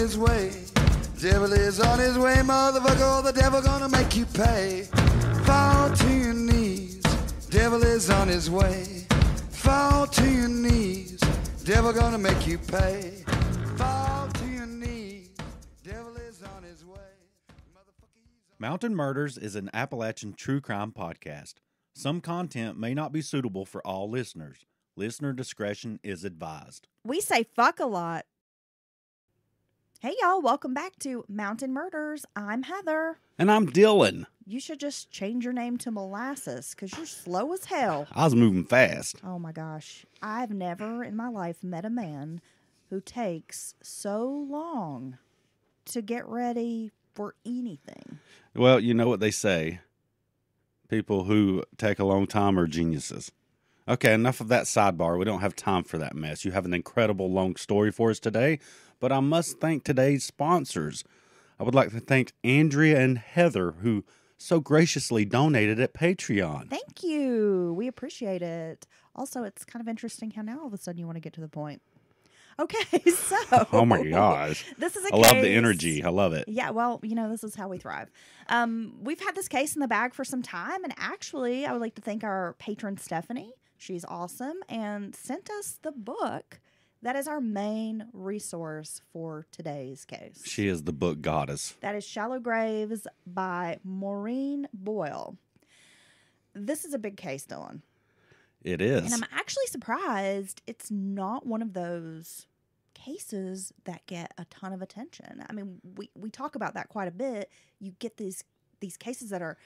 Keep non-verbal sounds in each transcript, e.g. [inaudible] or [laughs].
Devil is on his way. Devil is on his way, motherfucker. The devil gonna make you pay. Fall to your knees. Devil is on his way. Fall to your knees. Devil gonna make you pay. Fall to your knees. Devil is on his way. Motherfucker, Mountain Murders is an Appalachian true crime podcast. Some content may not be suitable for all listeners. Listener discretion is advised. We say fuck a lot. Hey, y'all, welcome back to Mountain Murders. I'm Heather. And I'm Dylan. You should just change your name to Molasses because you're slow as hell. I was moving fast. Oh my gosh. I've never in my life met a man who takes so long to get ready for anything. Well, you know what they say people who take a long time are geniuses. Okay, enough of that sidebar. We don't have time for that mess. You have an incredible long story for us today, but I must thank today's sponsors. I would like to thank Andrea and Heather, who so graciously donated at Patreon. Thank you. We appreciate it. Also, it's kind of interesting how now all of a sudden you want to get to the point. Okay, [laughs] so. [laughs] Oh my gosh. This is a I love the energy. I love it. Yeah, well, you know, this is how we thrive. Um, we've had this case in the bag for some time, and actually, I would like to thank our patron Stephanie. She's awesome and sent us the book that is our main resource for today's case. She is the book goddess. That is Shallow Graves by Maureen Boyle. This is a big case, Dylan. It is. And I'm actually surprised it's not one of those cases that get a ton of attention. I mean, we, we talk about that quite a bit. You get these these cases that are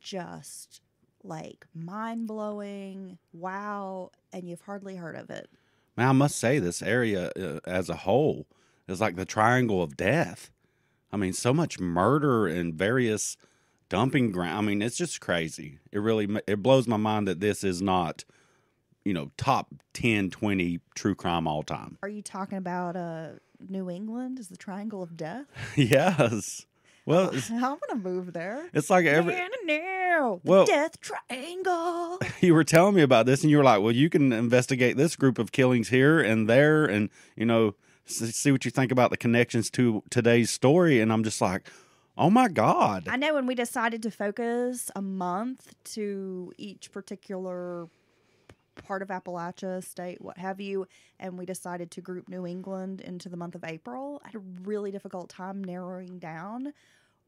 just like mind blowing, wow, and you've hardly heard of it. Man, I must say, this area uh, as a whole is like the triangle of death. I mean, so much murder and various dumping ground. I mean, it's just crazy. It really it blows my mind that this is not, you know, top 10, 20 true crime all time. Are you talking about uh, New England? Is the Triangle of Death? [laughs] yes. Well, I want to move there. it's like every No, the Well- Death Triangle. [laughs] you were telling me about this and you were like, "Well, you can investigate this group of killings here and there and, you know, see what you think about the connections to today's story." And I'm just like, "Oh my god." I know when we decided to focus a month to each particular part of Appalachia, state, what have you, and we decided to group New England into the month of April, I had a really difficult time narrowing down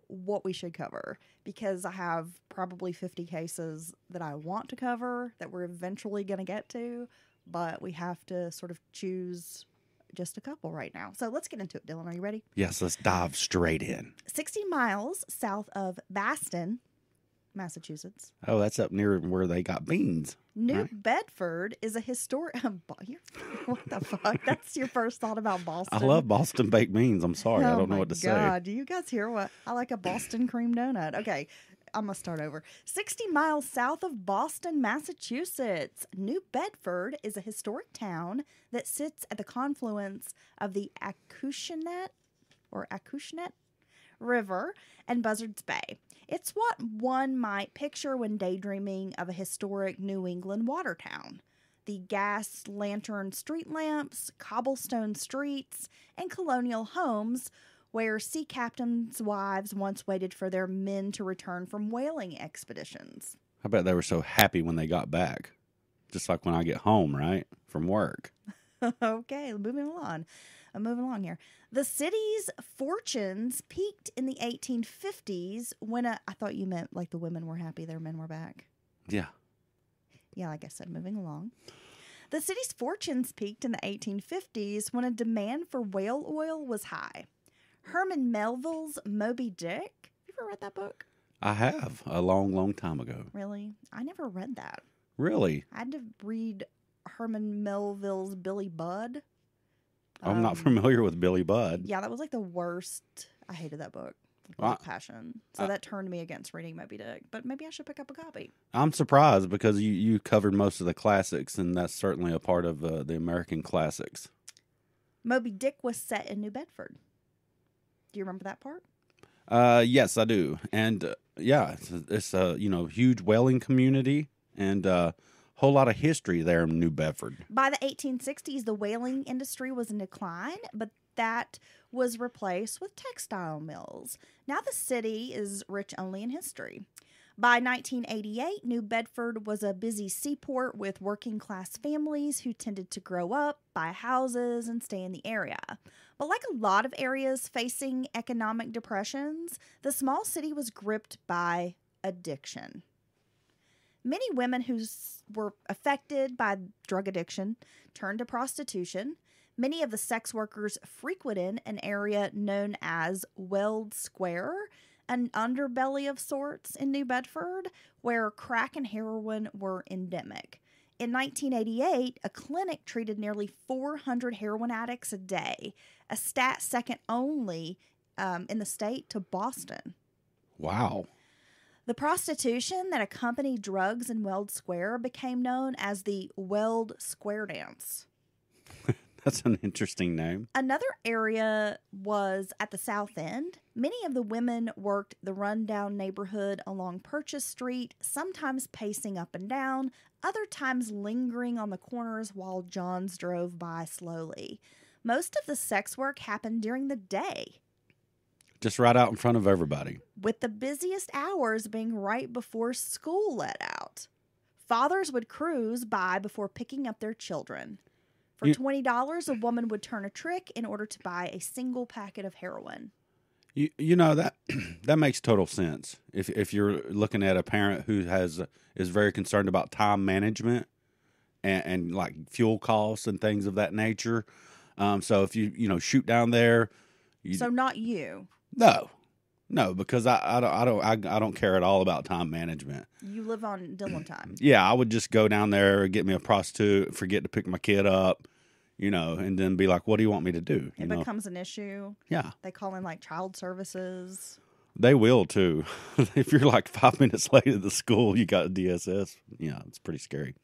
what we should cover because I have probably 50 cases that I want to cover that we're eventually going to get to, but we have to sort of choose just a couple right now. So let's get into it, Dylan. Are you ready? Yes, let's dive straight in. 60 miles south of Boston, Massachusetts. Oh, that's up near where they got beans. New Right. Bedford is a historic. [laughs] Oh, what the fuck? [laughs] That's your first thought about Boston. I love Boston baked beans. I'm sorry, I Oh don't know what to God, do you guys hear what? I like a Boston cream donut. Okay, I'm gonna start over. 60 miles south of Boston, Massachusetts, New Bedford is a historic town that sits at the confluence of the Acushnet or Acushnet River and Buzzards Bay. It's what one might picture when daydreaming of a historic New England water town. The gas lantern street lamps, cobblestone streets, and colonial homes where sea captains' wives once waited for their men to return from whaling expeditions. I bet they were so happy when they got back. Just like when I get home, right? From work. [laughs] okay, moving along. I'm moving along here. The city's fortunes peaked in the 1850s when a, I thought you meant like the women were happy their men were back. Yeah. Yeah, like I said, moving along. The city's fortunes peaked in the 1850s when a demand for whale oil was high. Herman Melville's Moby Dick. You ever read that book? I have a long, long time ago. Really? I never read that. Really? I had to read Herman Melville's Billy Budd. I'm not Um, familiar with Billy Budd. Yeah, that was like the worst. I hated that book. Well, passion. So I- that turned me against reading Moby Dick. But maybe I should pick up a copy. I'm surprised because you, you covered most of the classics, and that's certainly a part of uh, the American classics. Moby Dick was set in New Bedford. Do you remember that part? Uh, yes, I do, and uh, yeah, it's a, it's a you know huge whaling community and a whole lot of history there in New Bedford. By the 1860s, the whaling industry was in decline, but that was replaced with textile mills. Now the city is rich only in history. By 1988, New Bedford was a busy seaport with working class families who tended to grow up, buy houses, and stay in the area. But like a lot of areas facing economic depressions, the small city was gripped by addiction. Many women who were affected by drug addiction turned to prostitution. Many of the sex workers frequented an area known as Weld Square, an underbelly of sorts in New Bedford, where crack and heroin were endemic. In 1988, a clinic treated nearly 400 heroin addicts a day, a stat second only um, in the state to Boston. Wow. The prostitution that accompanied drugs in Weld Square became known as the Weld Square Dance. [laughs] That's an interesting name. Another area was at the south end. Many of the women worked the rundown neighborhood along Purchase Street, sometimes pacing up and down, other times lingering on the corners while Johns drove by slowly. Most of the sex work happened during the day, Just right out in front of everybody. with the busiest hours being right before school let out. Fathers would cruise by before picking up their children. For You- $20, a woman would turn a trick in order to buy a single packet of heroin. You you know that [clears throat] that makes total sense. If if you're looking at a parent who has is very concerned about time management and, and like fuel costs and things of that nature. Um, so if you you know shoot down there, you, So, not you. No, no, because I, I don't I don't I, I don't care at all about time management. You live on Dylan time. Yeah, I would just go down there, get me a prostitute, forget to pick my kid up, you know, and then be like, "What do you want me to do?" You It know, becomes an issue. yeah. They call in like child services. They will too. [laughs] if you're like five minutes late at the school, you got DSS. Yeah, it's pretty scary.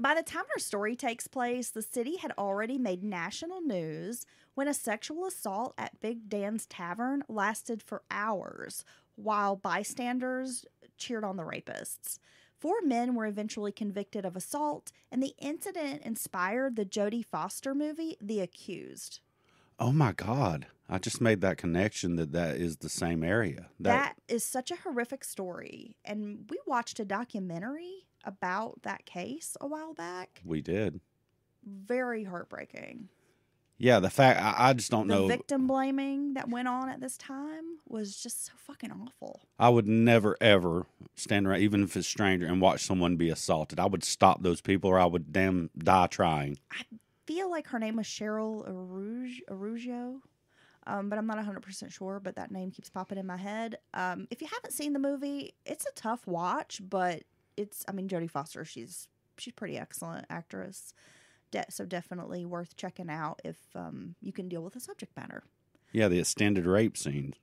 By the time our story takes place, the city had already made national news when a sexual assault at Big Dan's Tavern lasted for hours while bystanders cheered on the rapists. Four men were eventually convicted of assault, and the incident inspired the Jodie Foster movie, The Accused. Oh my God. I just made that connection that that is the same area. that is such a horrific story. And we watched a documentary about that case a while back. we did. Very heartbreaking. Yeah, the fact I, I just don't know The know. victim blaming that went on at this time was just so fucking awful. I would never ever stand around, even if it's stranger, and watch someone be assaulted. I would stop those people, or I would damn die trying. I feel like her name was Cheryl Araujo. Um, but I'm not 100% sure, but that name keeps popping in my head. Um, if you haven't seen the movie, it's a tough watch, but it's, I mean, Jodie Foster, she's she's pretty excellent actress. De- so definitely worth checking out if um, you can deal with the subject matter. Yeah, the extended rape scenes.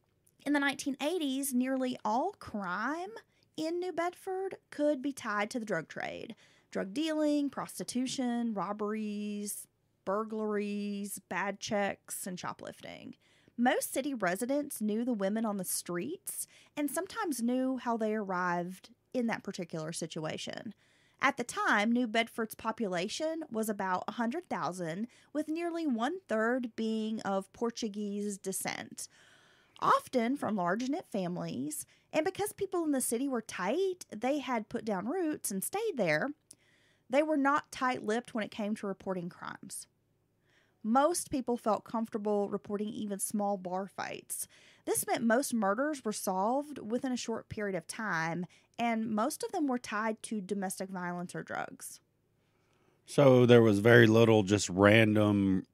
In the 1980s, nearly all crime in New Bedford could be tied to the drug trade drug dealing, prostitution, robberies, burglaries, bad checks, and shoplifting. Most city residents knew the women on the streets and sometimes knew how they arrived in that particular situation. At the time, New Bedford's population was about 100,000, with nearly one third being of Portuguese descent often from large knit families. And because people in the city were tight, they had put down roots and stayed there. They were not tight lipped when it came to reporting crimes. Most people felt comfortable reporting even small bar fights. This meant most murders were solved within a short period of time, and most of them were tied to domestic violence or drugs. So there was very little just random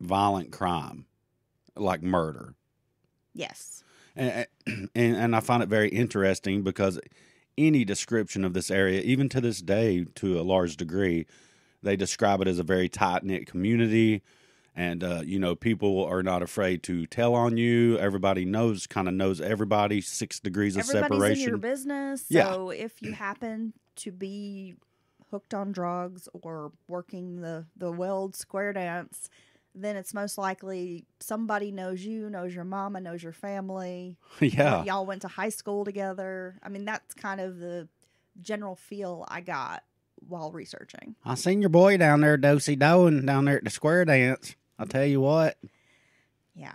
violent crime, like murder. Yes. and, [clears throat] and and I find it very interesting because any description of this area, even to this day, to a large degree, they describe it as a very tight knit community, and uh, you know people are not afraid to tell on you. Everybody knows, kind of knows everybody. Six degrees of Everybody's separation. in your business. Yeah. So if you happen to be hooked on drugs or working the the Weld Square Dance, then it's most likely somebody knows you, knows your mama, knows your family. [laughs] yeah, Y'all went to high school together. I mean, that's kind of the general feel I got while researching. I seen your boy down there, Dosey doing down there at the square dance. I'll tell you what. Yeah.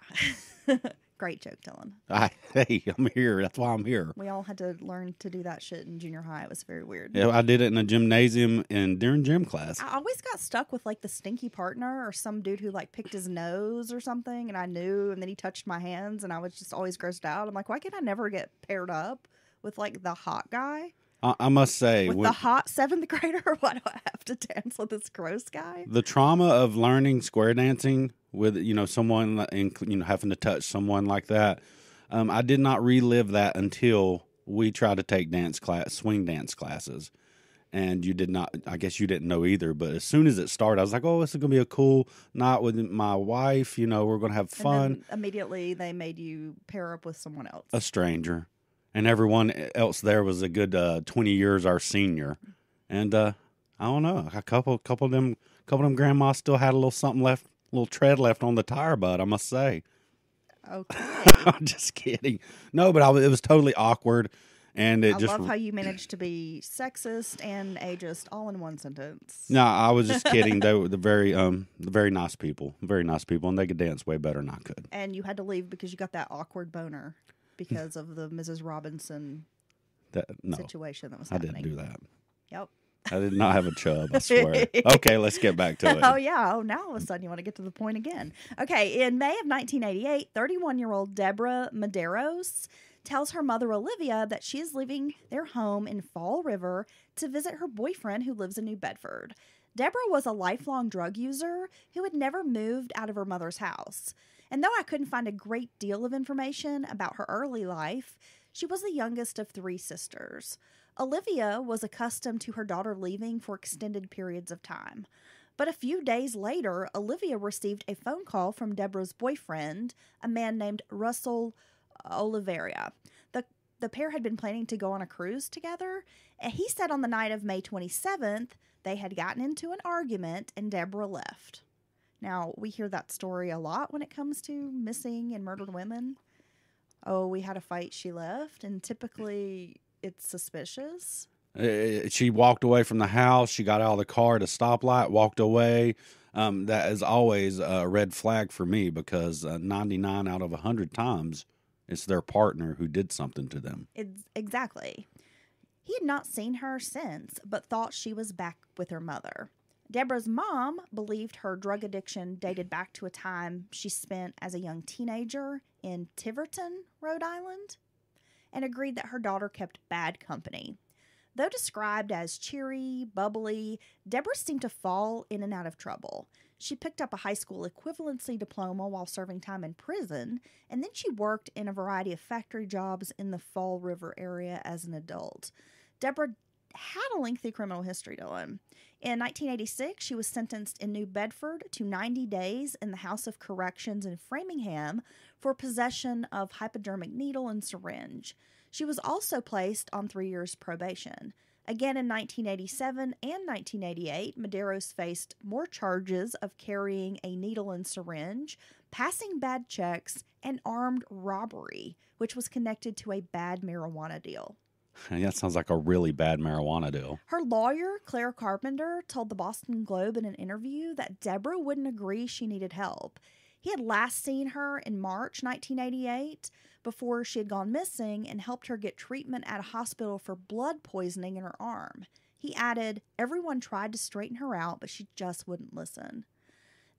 [laughs] Great joke, Dylan. [laughs] I, hey, I'm here. That's why I'm here. We all had to learn to do that shit in junior high. It was very weird. Yeah, I did it in a gymnasium and during gym class. I always got stuck with like the stinky partner or some dude who like picked his nose or something, and I knew, and then he touched my hands, and I was just always grossed out. I'm like, why can't I never get paired up with like the hot guy, I, I must say, with when- the hot seventh [laughs] grader? Why do I have to dance with this gross guy? the trauma of learning square dancing with you know someone in, you know having to touch someone like that um, i did not relive that until we tried to take dance class swing dance classes and you did not i guess you didn't know either but as soon as it started i was like oh this is going to be a cool night with my wife you know we're going to have fun And immediately they made you pair up with someone else. a stranger and everyone else there was a good uh, 20 years our senior. And uh, i don't know a couple couple of them couple of them grandmas still had a little something left a little tread left on the tire butt i must say. Okay. [laughs] i'm just kidding. No but I, it was totally awkward and it I just love how you managed to be sexist and ageist all in one sentence. no i was just kidding. They were the very um the very nice people very nice people and they could dance way better than i could. And you had to leave because you got that awkward boner because of the Mrs. Robinson that no situation that was happening. i didn't do that Yep. i did not have a chub i [laughs] swear okay let's get back to it Oh yeah. Oh, now all of a sudden you want to get to the point again. Okay. In May of 1988, 31-year-old Deborah Medeiros tells her mother Olivia that she is leaving their home in Fall River to visit her boyfriend who lives in New Bedford. Deborah was a lifelong drug user who had never moved out of her mother's house. And though I couldn't find a great deal of information about her early life, she was the youngest of three sisters. Olivia was accustomed to her daughter leaving for extended periods of time. But a few days later, Olivia received a phone call from Deborah's boyfriend, a man named Russell Oliveria. The, the pair had been planning to go on a cruise together, and he said on the night of May 27th they had gotten into an argument and Deborah left. Now, we hear that story a lot when it comes to missing and murdered women. Oh, we had a fight, she left, and typically it's suspicious. Uh, she walked away from the house. She got out of the car at a stoplight, walked away. Um, that is always a red flag for me because uh, 99 out of 100 times it's their partner who did something to them. It's, exactly. He had not seen her since, but thought she was back with her mother. Deborah's mom believed her drug addiction dated back to a time she spent as a young teenager in Tiverton, Rhode Island, and agreed that her daughter kept bad company. Though described as cheery, bubbly, Deborah seemed to fall in and out of trouble. She picked up a high school equivalency diploma while serving time in prison, and then she worked in a variety of factory jobs in the Fall River area as an adult. Deborah had a lengthy criminal history, to Dylan. In 1986, she was sentenced in New Bedford to 90 days in the House of Corrections in Framingham for possession of hypodermic needle and syringe. She was also placed on three years probation. Again in 1987 and 1988, Medeiros faced more charges of carrying a needle and syringe, passing bad checks, and armed robbery, which was connected to a bad marijuana deal. [laughs] That sounds like a really bad marijuana deal. Her lawyer, Claire Carpenter, told the Boston Globe in an interview that Deborah wouldn't agree she needed help. He had last seen her in March 1988 before she had gone missing and helped her get treatment at a hospital for blood poisoning in her arm. He added, Everyone tried to straighten her out, but she just wouldn't listen.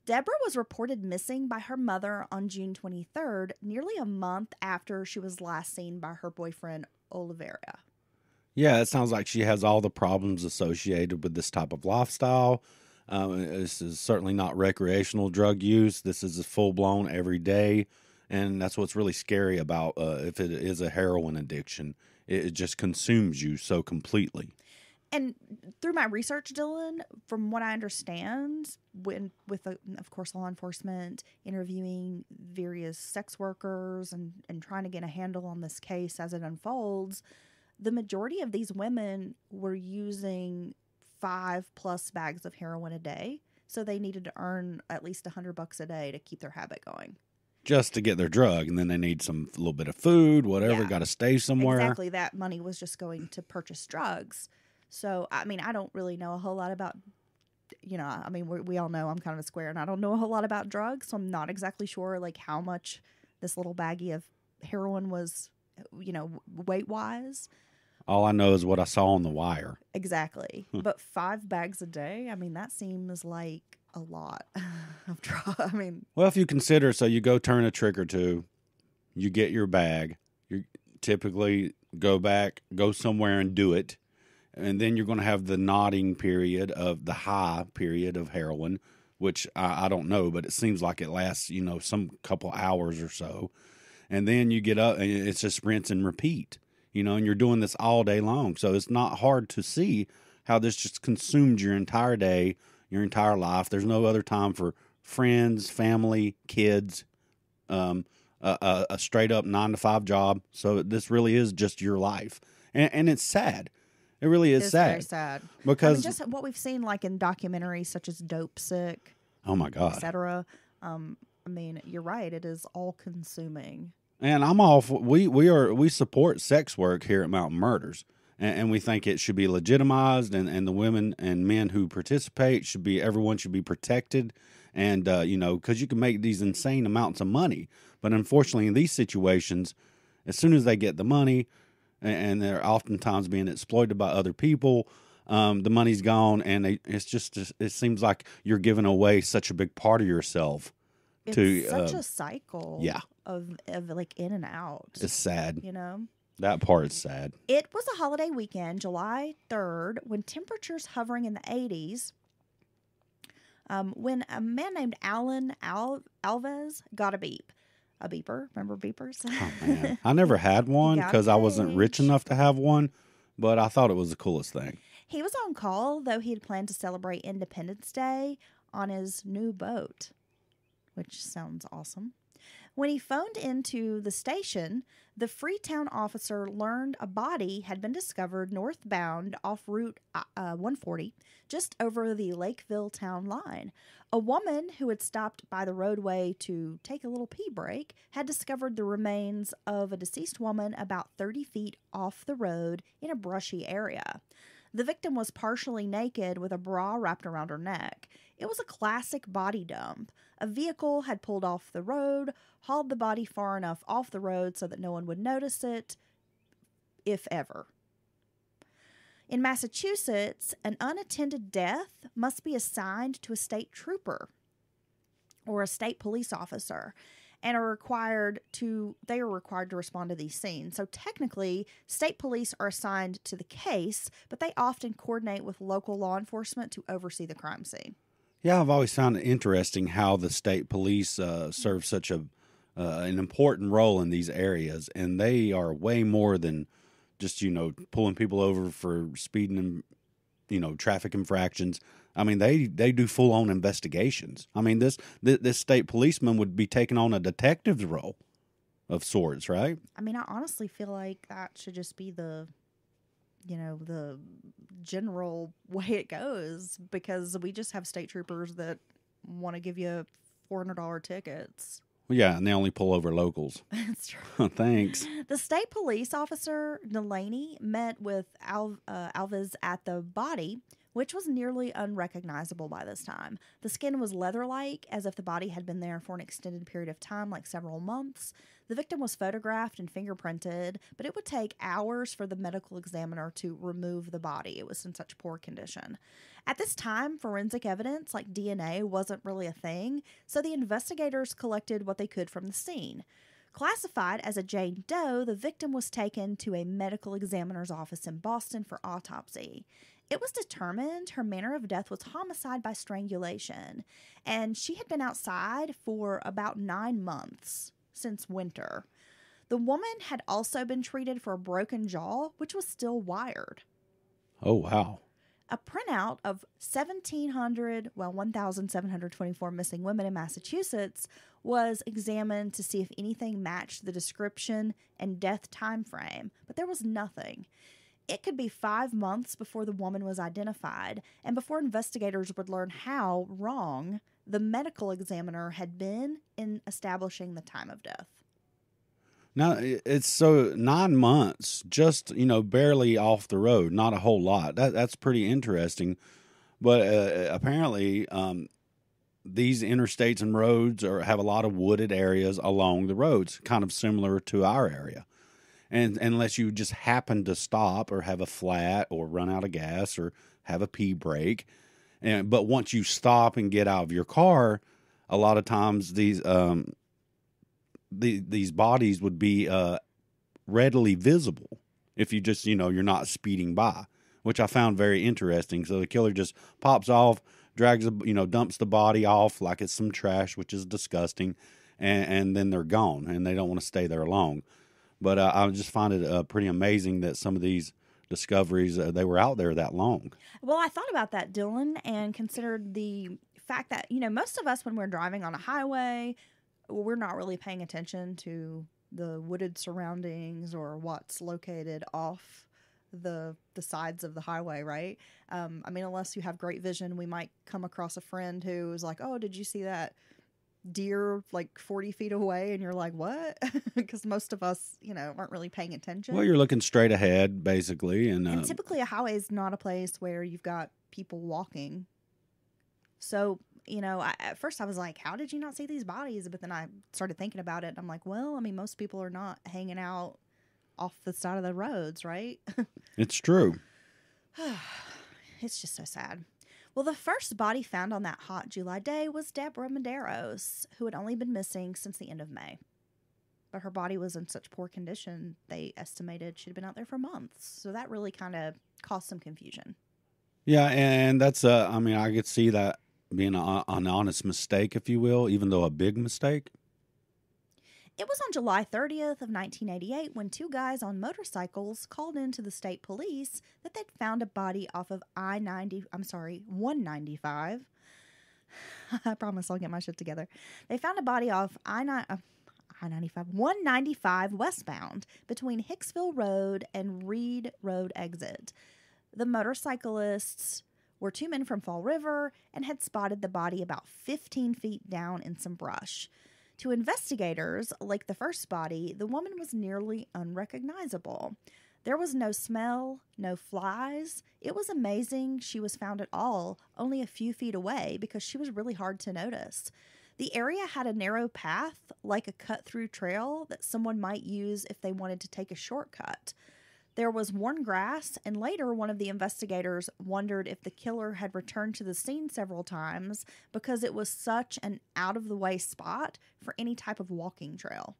Deborah was reported missing by her mother on June 23rd, nearly a month after she was last seen by her boyfriend, Oliveria. Yeah, it sounds like she has all the problems associated with this type of lifestyle. Um, this is certainly not recreational drug use. This is a full blown every day, and that's what's really scary about uh, if it is a heroin addiction. It just consumes you so completely. And through my research, Dylan, from what I understand, when with uh, of course law enforcement interviewing various sex workers and and trying to get a handle on this case as it unfolds, the majority of these women were using five plus bags of heroin a day, so they needed to earn at least a hundred bucks a day to keep their habit going. Just to get their drug, and then they need some little bit of food, whatever. Yeah. Got to stay somewhere. Exactly, that money was just going to purchase drugs. So, I mean, I don't really know a whole lot about you know, I mean, we, we all know I'm kind of a square, and I don't know a whole lot about drugs, so I'm not exactly sure like how much this little baggie of heroin was, you know, weight wise. All I know is what I saw on the wire. Exactly, [laughs] but five bags a day. I mean, that seems like a lot [laughs] of drugs. I mean, Well, if you consider, so you go turn a trick or two, you get your bag, you typically go back, go somewhere and do it, and then you're going to have the nodding period of the high period of heroin, which I, I don't know, but it seems like it lasts, you know, some couple hours or so, and then you get up and it's just rinse and repeat, you know, and you're doing this all day long, so it's not hard to see how this just consumed your entire day, your entire life. There's no other time for friends, family, kids, um, a, a, a straight up nine to five job. So this really is just your life, and, and it's sad. It really is it's sad, very sad. I because mean, just what we've seen, like in documentaries such as Dope Sick, oh my god, etc. Um, I mean, you're right. It is all consuming. and I'm off. we we are we support sex work here at Mountain Murders. And, and we think it should be legitimized, and, and the women and men who participate should be everyone should be protected, and uh, you know because you can make these insane amounts of money, but unfortunately in these situations, as soon as they get the money, and, they're oftentimes being exploited by other people. Um, the money's gone, and they, it's just it seems like you're giving away such a big part of yourself. It's To, such uh, a cycle. yeah. Of of like in and out. It's sad. you know. That part is sad. It was a holiday weekend, July 3rd, when temperatures hovering in the 80s. Um, when a man named Alan Al- Alves got a beep. A beeper. Remember beepers? Oh man, [laughs] I never had one because I wasn't rich enough to have one, but I thought it was the coolest thing. he was on call, though he had planned to celebrate Independence Day on his new boat, which sounds awesome. When he phoned into the station, the Freetown officer learned a body had been discovered northbound off Route uh, uh, 140, just over the Lakeville town line. A woman who had stopped by the roadway to take a little pee break had discovered the remains of a deceased woman about 30 feet off the road in a brushy area. The victim was partially naked with a bra wrapped around her neck. It was a classic body dump. A vehicle had pulled off the road, hauled the body far enough off the road so that no one would notice it, if ever. In Massachusetts, an unattended death must be assigned to a state trooper or a state police officer and are required to they are required to respond to these scenes. So technically, state police are assigned to the case, but they often coordinate with local law enforcement to oversee the crime scene. Yeah, I've always found it interesting how the state police uh, serve such a uh, an important role in these areas, and they are way more than just you know pulling people over for speeding and you know traffic infractions. I mean, they they do full on investigations. I mean, this, this this state policeman would be taking on a detective's role of sorts, right? I mean, I honestly feel like that should just be the you know, the general way it goes because we just have state troopers that want to give you $400 tickets. Well, yeah, and they only pull over locals. [laughs] That's true. [laughs] Thanks. The state police officer Delaney met with Al- uh, Alves at the body, which was nearly unrecognizable by this time. The skin was leather like, as if the body had been there for an extended period of time, like several months. The victim was photographed and fingerprinted, but it would take hours for the medical examiner to remove the body. It was in such poor condition. At this time, forensic evidence like DNA wasn't really a thing, so the investigators collected what they could from the scene. Classified as a Jane Doe, the victim was taken to a medical examiner's office in Boston for autopsy. It was determined her manner of death was homicide by strangulation, and she had been outside for about nine months since winter. The woman had also been treated for a broken jaw, which was still wired. Oh wow. A printout of 1,700, well, 1,724 missing women in Massachusetts was examined to see if anything matched the description and death time frame, but there was nothing. It could be five months before the woman was identified, and before investigators would learn how wrong the medical examiner had been in establishing the time of death. Now it's so nine months, just you know, barely off the road, not a whole lot. That that's pretty interesting. But uh, apparently, um, these interstates and roads are have a lot of wooded areas along the roads, kind of similar to our area. And unless you just happen to stop or have a flat or run out of gas or have a pee break, and but once you stop and get out of your car, a lot of times these um, the, these bodies would be uh, readily visible if you just you know you're not speeding by, which I found very interesting. So the killer just pops off, drags the you know dumps the body off like it's some trash, which is disgusting, and, and then they're gone and they don't want to stay there long. But uh, I just find it uh, pretty amazing that some of these discoveries uh, they were out there that long. Well, I thought about that, Dylan, and considered the fact that you know most of us when we're driving on a highway, we're not really paying attention to the wooded surroundings or what's located off the the sides of the highway, right? Um, I mean, unless you have great vision, we might come across a friend who is like, "Oh, did you see that deer like forty feet away?" And you're like, "What?" [laughs] Because most of us, you know, aren't really paying attention. Well, you're looking straight ahead, basically, and, uh, typically, a highway is not a place where you've got people walking. So you know, I, at first I was like, how did you not see these bodies? But then I started thinking about it. And I'm like, well, I mean, most people are not hanging out off the side of the roads, right? [laughs] it's true. [sighs] it's just so sad. Well, the first body found on that hot July day was Deborah Medeiros, who had only been missing since the end of May. But her body was in such poor condition, they estimated she'd been out there for months. So that really kind of caused some confusion. Yeah, and that's uh I mean, I could see that being a, an honest mistake, if you will, even though a big mistake. It was on July 30th of 1988 when two guys on motorcycles called into the state police that they'd found a body off of I-90, I'm sorry, 195. [sighs] I promise I'll get my shit together. They found a body off I-9 uh, I-95 195 westbound between Hixville Road and Reed Road exit. The motorcyclists were two men from Fall River and had spotted the body about 15 feet down in some brush. To investigators, like the first body, the woman was nearly unrecognizable. There was no smell, no flies. It was amazing she was found at all, only a few feet away, because she was really hard to notice. The area had a narrow path, like a cut through trail that someone might use if they wanted to take a shortcut. There was worn grass, and later one of the investigators wondered if the killer had returned to the scene several times because it was such an out of the way spot for any type of walking trail.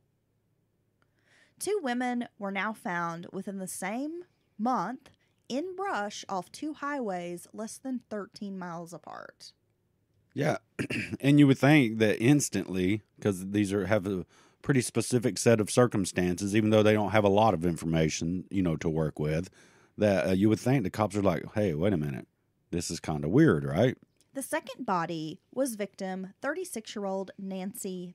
Two women were now found within the same month in brush off two highways less than 13 miles apart. Yeah, [clears throat] and you would think that instantly, because these are have a pretty specific set of circumstances, even though they don't have a lot of information, you know, to work with, that uh, you would think the cops are like, hey, wait a minute, this is kind of weird, right? The second body was victim 36 year old Nancy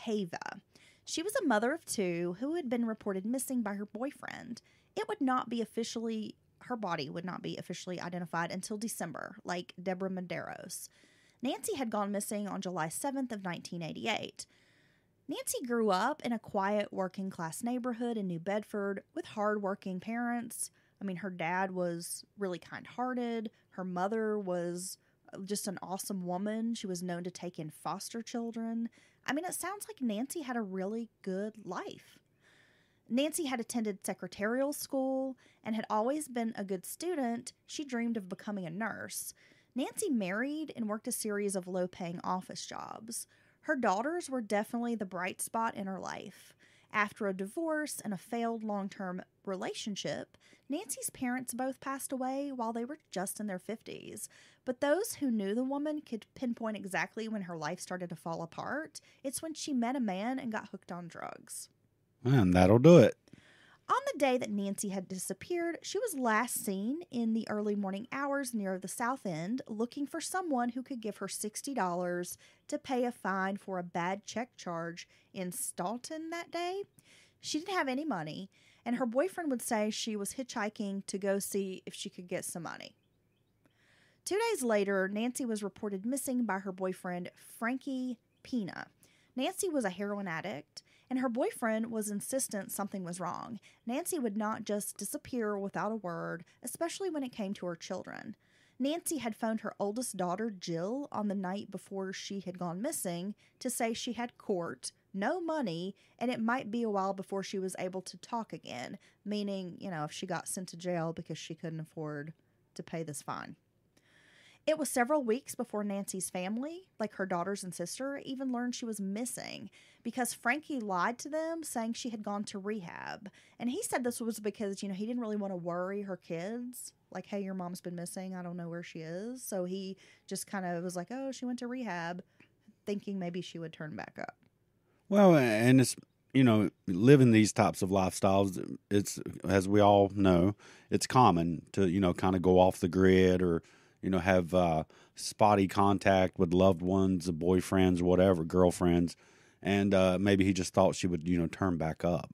Paiva. She was a mother of two who had been reported missing by her boyfriend. It would not be officially, her body would not be officially identified until December, like Deborah Medeiros. Nancy had gone missing on July 7th of 1988. Nancy grew up in a quiet working class neighborhood in New Bedford with hardworking parents. I mean, her dad was really kind hearted. Her mother was uh, just an awesome woman. She was known to take in foster children. I mean, it sounds like Nancy had a really good life. Nancy had attended secretarial school and had always been a good student. She dreamed of becoming a nurse. Nancy married and worked a series of low paying office jobs. Her daughters were definitely the bright spot in her life. After a divorce and a failed long term relationship, Nancy's parents both passed away while they were just in their 50s. But those who knew the woman could pinpoint exactly when her life started to fall apart. It's when she met a man and got hooked on drugs. And that'll do it. On the day that Nancy had disappeared, she was last seen in the early morning hours near the South End looking for someone who could give her $60 to pay a fine for a bad check charge in Taunton that day. She didn't have any money, and her boyfriend would say she was hitchhiking to go see if she could get some money. Two days later, Nancy was reported missing by her boyfriend, Frankie Pina. Nancy was a heroin addict and her boyfriend was insistent something was wrong. Nancy would not just disappear without a word, especially when it came to her children. Nancy had phoned her oldest daughter, Jill, on the night before she had gone missing to say she had court, no money, and it might be a while before she was able to talk again, meaning, you know, if she got sent to jail because she couldn't afford to pay this fine. It was several weeks before Nancy's family, like her daughters and sister, even learned she was missing because Frankie lied to them saying she had gone to rehab. And he said this was because, you know, he didn't really want to worry her kids. Like, hey, your mom's been missing. I don't know where she is. So he just kind of was like, oh, she went to rehab, thinking maybe she would turn back up. Well, and it's you know living these types of lifestyles. It's as we all know, it's common to you know kind of go off the grid or you know have uh, spotty contact with loved ones, boyfriends, whatever, girlfriends, and uh, maybe he just thought she would you know turn back up.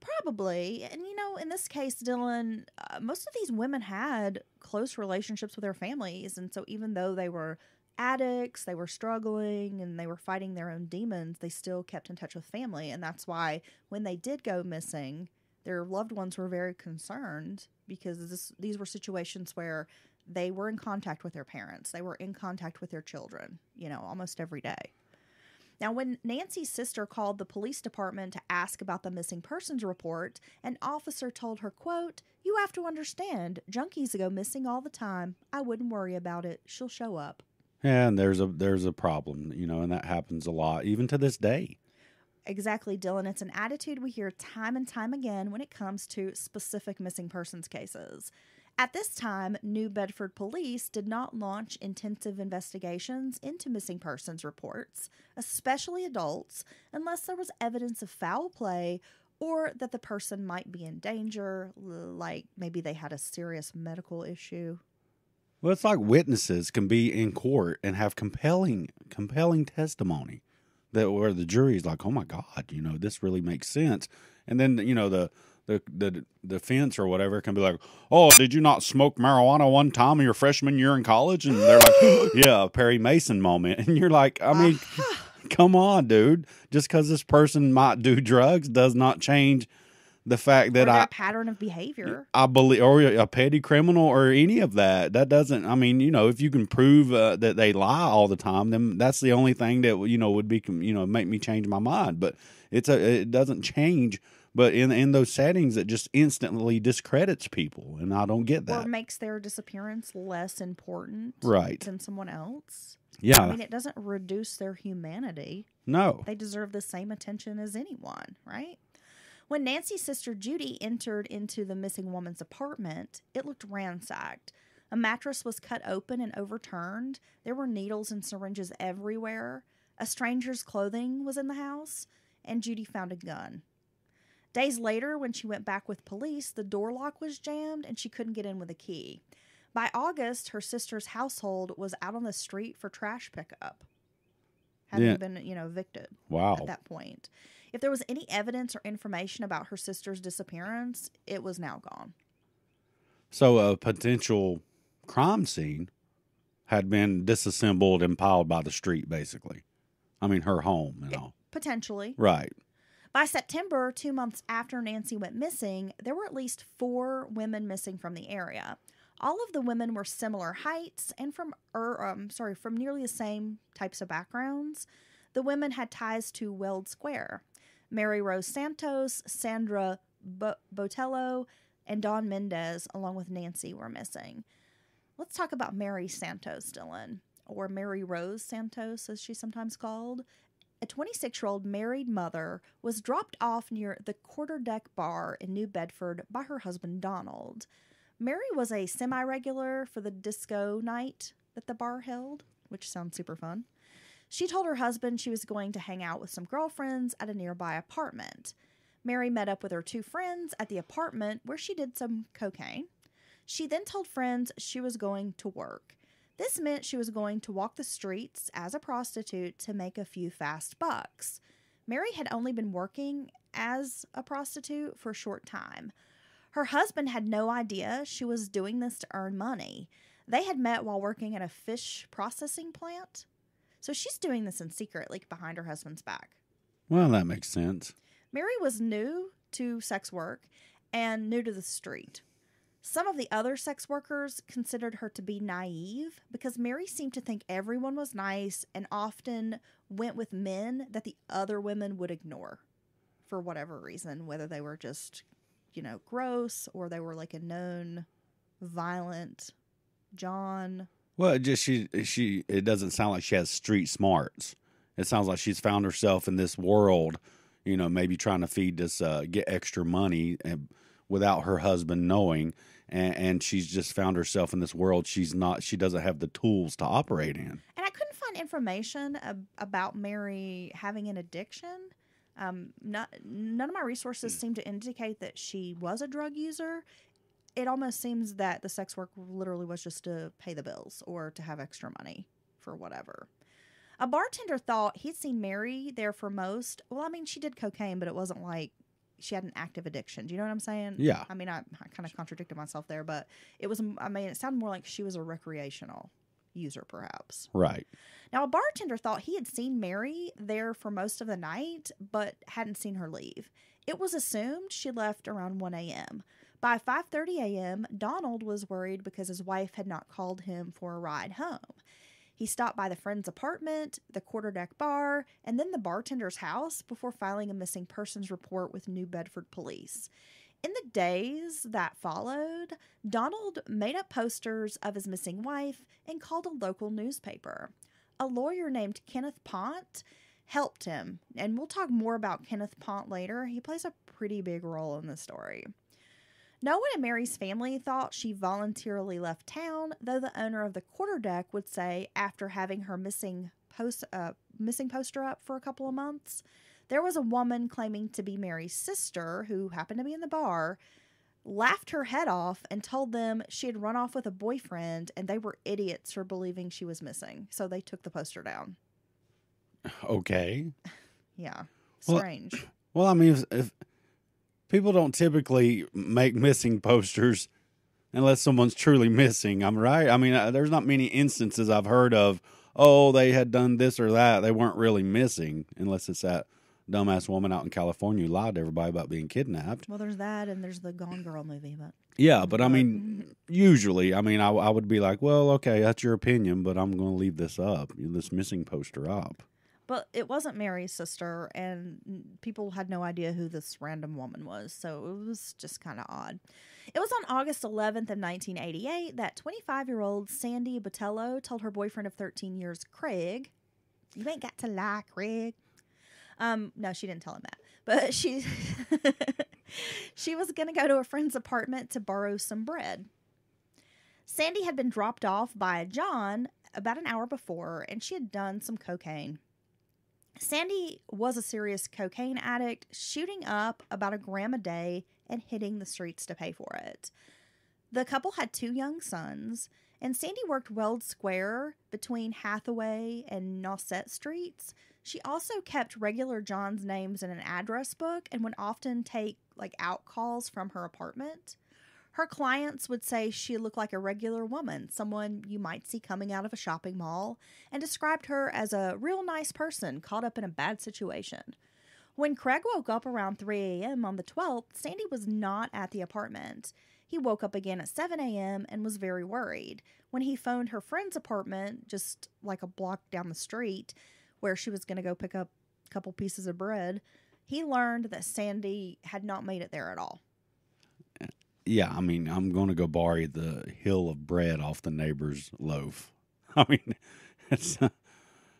Probably. And, you know, in this case, Dylan, uh, most of these women had close relationships with their families. And so even though they were addicts, they were struggling, and they were fighting their own demons, they still kept in touch with family. And that's why when they did go missing, their loved ones were very concerned because this, these were situations where they were in contact with their parents, they were in contact with their children, you know, almost every day. Now, when Nancy's sister called the police department to ask about the missing persons report, an officer told her, quote, You have to understand, junkies go missing all the time. I wouldn't worry about it. She'll show up. Yeah, and there's a there's a problem, you know, and that happens a lot, even to this day. Exactly, Dylan. It's an attitude we hear time and time again when it comes to specific missing persons cases. At this time, New Bedford police did not launch intensive investigations into missing persons reports, especially adults, unless there was evidence of foul play or that the person might be in danger, like maybe they had a serious medical issue. Well, it's like witnesses can be in court and have compelling compelling testimony that where the jury's like, "Oh my god, you know, this really makes sense." And then, you know, the the the defense or whatever can be like, "Oh, did you not smoke marijuana one time in your freshman year in college?" And they're like, [gasps] "Yeah, Perry Mason moment." [laughs] And you're like, "I mean, come on, dude. Just because this person might do drugs does not change the fact that I pattern of behavior. I believe, or a petty criminal, or any of that. That doesn't. I mean, you know, if you can prove uh, that they lie all the time, then that's the only thing that you know would be, you know, make me change my mind. But it's a, it doesn't change. But in in those settings, it just instantly discredits people, and I don't get that. Or makes their disappearance less important, Right. than someone else. yeah, I mean, it doesn't reduce their humanity. no, They deserve the same attention as anyone, right? When Nancy's sister Judy entered into the missing woman's apartment, it looked ransacked. A mattress was cut open and overturned. There were needles and syringes everywhere. A stranger's clothing was in the house, and Judy found a gun. Days later, when she went back with police, the door lock was jammed and she couldn't get in with a key. By August, her sister's household was out on the street for trash pickup. Hadn't Yeah. been, you know, evicted wow, at that point. If there was any evidence or information about her sister's disappearance, it was now gone. So a potential crime scene had been disassembled and piled by the street, basically. I mean, her home and all. Potentially. Right. By September, two months after Nancy went missing, there were at least four women missing from the area. All of the women were similar heights and from, er, um, sorry, from nearly the same types of backgrounds. The women had ties to Weld Square. Mary Rose Santos, Sandra Bo- Botelho, and Dawn Mendes, along with Nancy, were missing. Let's talk about Mary Santos, Dylan, or Mary Rose Santos, as she's sometimes called. A 26 year old married mother was dropped off near the quarterdeck Bar in New Bedford by her husband Donald. Mary was a semi regular for the disco night that the bar held, which sounds super fun. She told her husband she was going to hang out with some girlfriends at a nearby apartment. Mary met up with her two friends at the apartment where she did some cocaine. She then told friends she was going to work. This meant she was going to walk the streets as a prostitute to make a few fast bucks. Mary had only been working as a prostitute for a short time. Her husband had no idea she was doing this to earn money. They had met while working at a fish processing plant. So she's doing this in secret, like behind her husband's back. Well, that makes sense. Mary was new to sex work and new to the street. Some of the other sex workers considered her to be naive because Mary seemed to think everyone was nice and often went with men that the other women would ignore for whatever reason, whether they were just, you know, gross or they were like a known violent John. Well, it just she she it doesn't sound like she has street smarts. It sounds like she's found herself in this world, you know, maybe trying to feed this uh, get extra money and without her husband knowing and, and she's just found herself in this world she's not she doesn't have the tools to operate in. And I couldn't find information ab- about Mary having an addiction. Um, not, none of my resources seem to indicate that she was a drug user. It almost seems that the sex work literally was just to pay the bills or to have extra money for whatever. A bartender thought he'd seen Mary there for most. Well, I mean, she did cocaine, but it wasn't like she had an active addiction. Do you know what I'm saying? Yeah. I mean, I, I kind of contradicted myself there, but it was, I mean, it sounded more like she was a recreational user, perhaps. Right. Now, a bartender thought he had seen Mary there for most of the night, but hadn't seen her leave. It was assumed she left around 1 a.m. By 5:30 a.m., Donald was worried because his wife had not called him for a ride home. He stopped by the friend's apartment, the quarterdeck bar, and then the bartender's house before filing a missing persons report with New Bedford police. In the days that followed, Donald made up posters of his missing wife and called a local newspaper. A lawyer named Kenneth Ponte helped him, and we'll talk more about Kenneth Ponte later. He plays a pretty big role in the story. No one in Mary's family thought she voluntarily left town, though the owner of the quarterdeck would say after having her missing post uh, missing poster up for a couple of months, there was a woman claiming to be Mary's sister who happened to be in the bar, laughed her head off and told them she had run off with a boyfriend and they were idiots for believing she was missing. So they took the poster down. Okay. [laughs] Yeah. Well, Strange. [clears throat] Well, I mean, if, if people don't typically make missing posters unless someone's truly missing, I'm right. I mean, uh, there's not many instances I've heard of. Oh, they had done this or that. They weren't really missing, unless it's that dumbass woman out in California who lied to everybody about being kidnapped. well, there's that and there's the Gone Girl movie, but Yeah, but I mean, [laughs] usually, I mean, I, I would be like, well, okay, that's your opinion, but I'm going to leave this up, this missing poster up. But it wasn't Mary's sister, and people had no idea who this random woman was, so it was just kind of odd. It was on August 11th of 1988 that 25-year-old Sandy Botelho told her boyfriend of 13 years, Craig, "You ain't got to lie, Craig." Um, no, she didn't tell him that, [laughs] but she she was gonna go to a friend's apartment to borrow some bread. Sandy had been dropped off by John about an hour before, and she had done some cocaine. Sandy was a serious cocaine addict, shooting up about a gram a day and hitting the streets to pay for it. The couple had two young sons, and Sandy worked Weld Square between Hathaway and Nauset Streets. She also kept regular John's names in an address book and would often take like out calls from her apartment. Her clients would say she looked like a regular woman, someone you might see coming out of a shopping mall, and described her as a real nice person caught up in a bad situation. When Craig woke up around 3 a.m. on the 12th, Sandy was not at the apartment. He woke up again at 7 a.m. and was very worried. When he phoned her friend's apartment, just like a block down the street, where she was going to go pick up a couple pieces of bread, he learned that Sandy had not made it there at all. Yeah, I mean, I'm going to go borrow the hill of bread off the neighbor's loaf. [laughs] I mean, it's,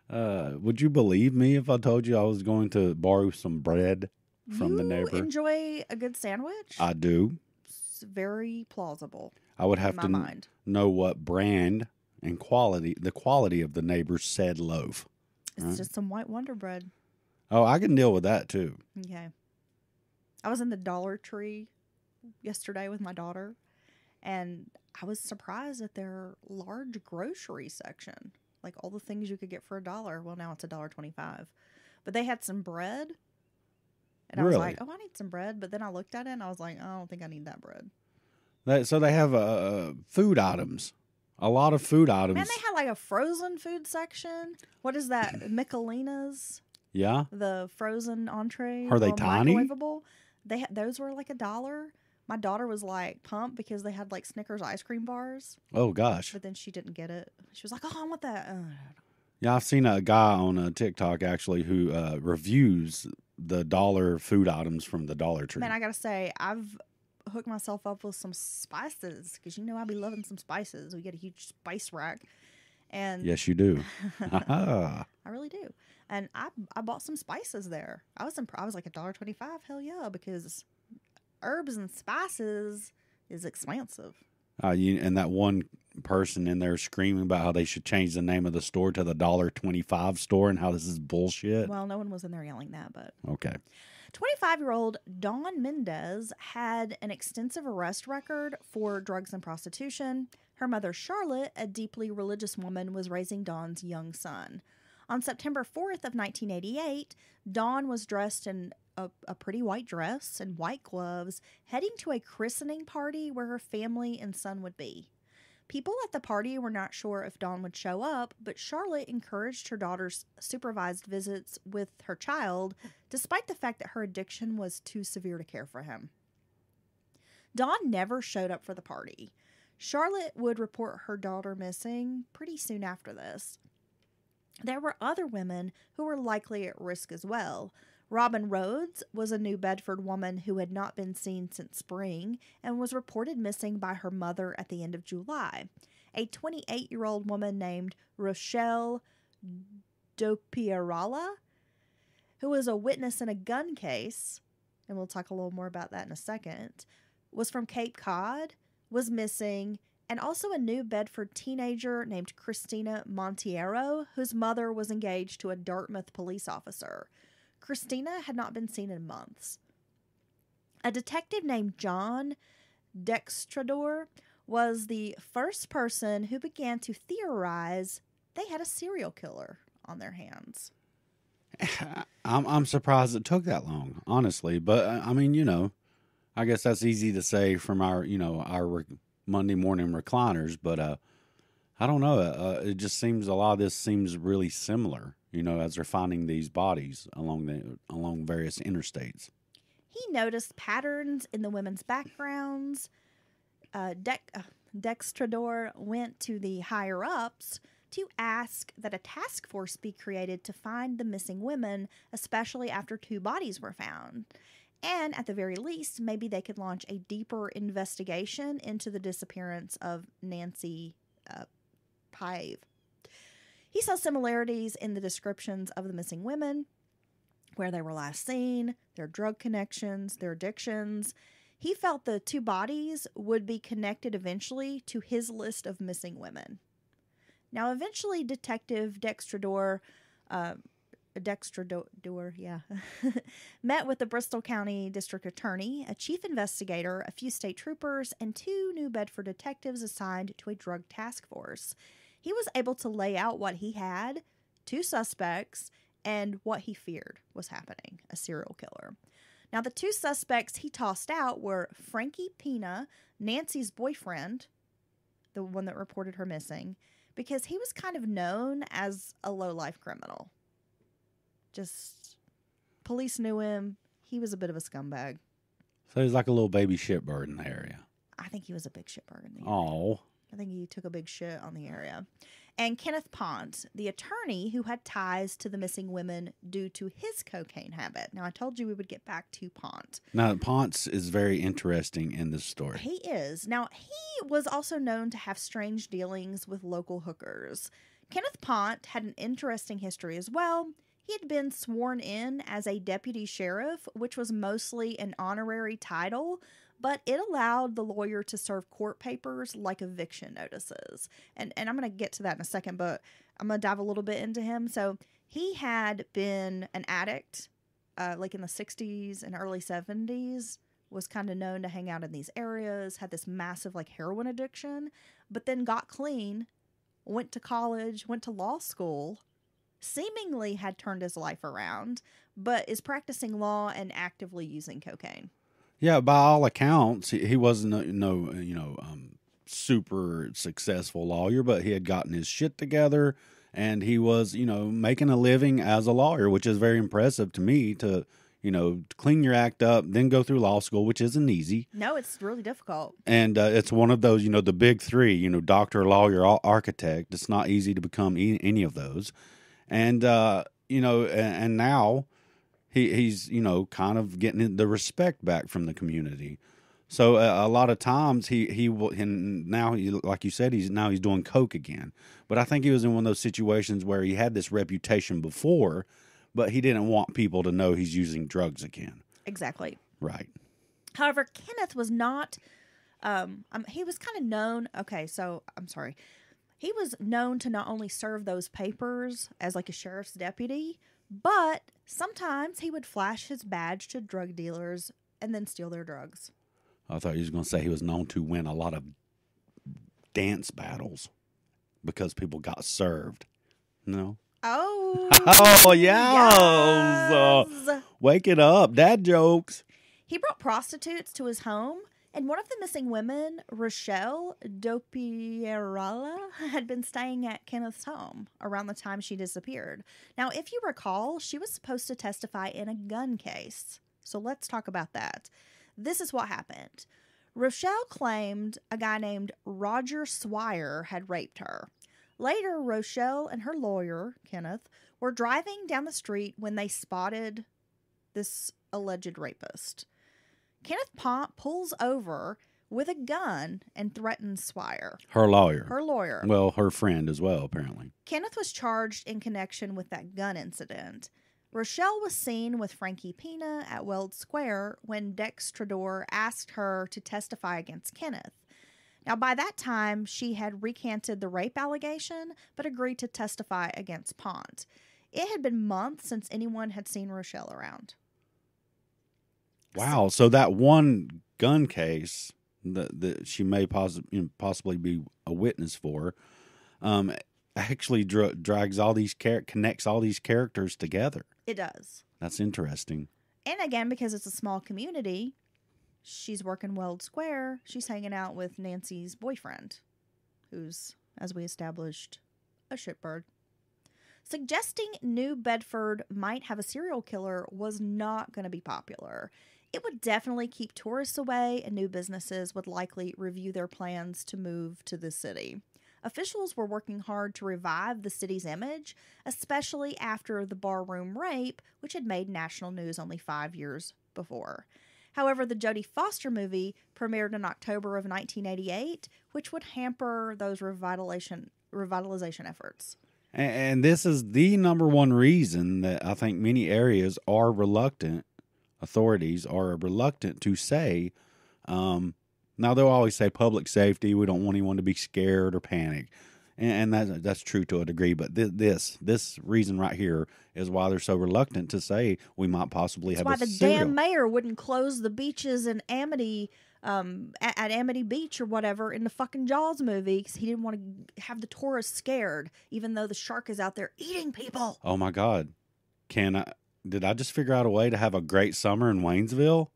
uh, would you believe me if I told you I was going to borrow some bread from the neighbor? enjoy a good sandwich? I do. it's very plausible I would have to kn- know what brand and quality, the quality of the neighbor's said loaf. It's right. just some white Wonder Bread. Oh, I can deal with that too. Okay. I was in the Dollar Tree yesterday with my daughter, and I was surprised at their large grocery section. Like all the things you could get for a dollar. Well, now it's a dollar twenty-five, but they had some bread, and I was Really? like, "Oh, I need some bread." But then I looked at it and I was like, "I don't think I need that bread." That, so they have uh, food items, a lot of food items. Man, they had like a frozen food section. What is that? [clears throat] Michelina's, yeah, the frozen entree. Are they tiny? microwavable. They ha- those were like a dollar. My daughter was like pumped because they had like Snickers ice cream bars, Oh gosh. but then she didn't get it. She was like, "Oh, I want that." Uh, Yeah, I've seen a guy on a TikTok actually who uh, reviews the dollar food items from the Dollar Tree. Man, I gotta say, I've hooked myself up with some spices because you know I be loving some spices. We get a huge spice rack, and yes, you do. [laughs] I really do. And I I bought some spices there. I was imp- I was like a dollar twenty five. Hell yeah, because herbs and spices is expensive. uh, you, and that one person in there screaming about how they should change the name of the store to the Dollar Twenty Five store and how this is bullshit. Well, no one was in there yelling that, but okay. 25 year old Dawn Mendes had an extensive arrest record for drugs and prostitution. Her mother, Charlotte, a deeply religious woman, was raising Dawn's young son. On September 4th of 1988, Dawn was dressed in a, a pretty white dress and white gloves, heading to a christening party where her family and son would be. People at the party were not sure if Dawn would show up, but Charlotte encouraged her daughter's supervised visits with her child, despite the fact that her addiction was too severe to care for him. Dawn never showed up for the party. Charlotte would report her daughter missing pretty soon after this. There were other women who were likely at risk as well. Robin Rhodes was a New Bedford woman who had not been seen since spring and was reported missing by her mother at the end of July. A 28 year old woman named Rochelle Dopierala, who was a witness in a gun case, and we'll talk a little more about that in a second, was from Cape Cod, was missing, and also a New Bedford teenager named Christina Monteiro, whose mother was engaged to a Dartmouth police officer. Christina had not been seen in months. A detective named John Dextradeur was the first person who began to theorize they had a serial killer on their hands. [laughs] I'm I'm surprised it took that long, honestly. But uh, I mean, you know, I guess that's easy to say from our you know our re- Monday morning recliners, but uh, I don't know. Uh, it just seems a lot of this seems really similar. You know, as they're finding these bodies along the along various interstates. He noticed patterns in the women's backgrounds. Uh, Dex- uh, Dextradeur went to the higher ups to ask that a task force be created to find the missing women, especially after two bodies were found. And at the very least, maybe they could launch a deeper investigation into the disappearance of Nancy uh, Paiva. He saw similarities in the descriptions of the missing women, where they were last seen, their drug connections, their addictions. He felt the two bodies would be connected eventually to his list of missing women. Now, eventually, Detective Dextradeur, uh, Dextradeur, yeah, [laughs] met with the Bristol County District Attorney, a chief investigator, a few state troopers, and two New Bedford detectives assigned to a drug task force. He was able to lay out what he had, two suspects, and what he feared was happening a serial killer. Now, the two suspects he tossed out were Frankie Pina, Nancy's boyfriend, the one that reported her missing, because he was kind of known as a low life criminal. Just police knew him. He was a bit of a scumbag. So he's like a little baby shitbird in the area. I think he was a big shitbird in the area. Oh, I think he took a big shit on the area. And Kenneth Ponte, the attorney who had ties to the missing women due to his cocaine habit. Now, I told you we would get back to Ponte. now Ponte is very interesting in this story. He is. Now, he was also known to have strange dealings with local hookers. Kenneth Ponte had an interesting history as well. He had been sworn in as a deputy sheriff, which was mostly an honorary title, but it allowed the lawyer to serve court papers like eviction notices. And and I'm going to get to that in a second, but I'm going to dive a little bit into him. So, he had been an addict uh, like in the 60s and early 70s was kind of known to hang out in these areas, had this massive like heroin addiction, but then got clean, went to college, went to law school, seemingly had turned his life around, but is practicing law and actively using cocaine. Yeah, by all accounts, he, he wasn't no, you know um, super successful lawyer, but he had gotten his shit together, and he was you know making a living as a lawyer, which is very impressive to me. To you know, clean your act up, then go through law school, which isn't easy. No, it's really difficult. And uh, it's one of those, you know, the big three, you know, doctor, lawyer, architect. It's not easy to become e- any of those. And, uh, you know, and, and now he, he's, you know, kind of getting the respect back from the community. So uh, a lot of times he he will and now he like you said he's now he's doing coke again. But I think he was in one of those situations where he had this reputation before, but he didn't want people to know he's using drugs again. Exactly. Right. However, Kenneth was not. Um, um, he was kind of known. Okay, so I'm sorry. He was known to not only serve those papers as like a sheriff's deputy, but sometimes he would flash his badge to drug dealers and then steal their drugs. I thought he was going to say he was known to win a lot of dance battles because people got served. No. Oh, [laughs] Oh, yes. Uh. Wake it up. Dad jokes. He brought prostitutes to his home, and one of the missing women, Rochelle Dopierala, [laughs] had been staying at Kenneth's home around the time she disappeared. Now, if you recall, she was supposed to testify in a gun case. So let's talk about that. This is what happened. Rochelle claimed a guy named Roger Swire had raped her. Later, Rochelle and her lawyer, Kenneth, were driving down the street when they spotted this alleged rapist. Kenneth Ponte pulls over with a gun and threatens Swire, Her lawyer. her lawyer. well, her friend as well, apparently. Kenneth was charged in connection with that gun incident. Rochelle was seen with Frankie Pina at Weld Square when Dextradeur asked her to testify against Kenneth. Now, by that time, she had recanted the rape allegation but agreed to testify against Ponte. It had been months since anyone had seen Rochelle around. Wow. So that one gun case that, that she may possi- you know, possibly be a witness for um, actually dra- drags all these char- connects all these characters together. It does. That's interesting. And again, because it's a small community, she's working Weld Square. She's hanging out with Nancy's boyfriend, who's, as we established, a shitbird. Suggesting New Bedford might have a serial killer was not going to be popular. It would definitely keep tourists away, and new businesses would likely review their plans to move to the city. Officials were working hard to revive the city's image, especially after the barroom rape, which had made national news only five years before. However, the Jodie Foster movie premiered in October of 1988, which would hamper those revitalization revitalization efforts. And this is the number one reason that I think many areas are reluctant, authorities are reluctant to say, um, now they'll always say public safety, we don't want anyone to be scared or panic. And, and that, that's true to a degree, but this, this this reason right here is why they're so reluctant to say we might possibly That's have why a the serial. damn mayor wouldn't close the beaches in Amity, um, at, at Amity Beach or whatever in the fucking Jaws movie because he didn't want to have the tourists scared, even though the shark is out there eating people. Oh my God, can I? Did I just figure out a way to have a great summer in Waynesville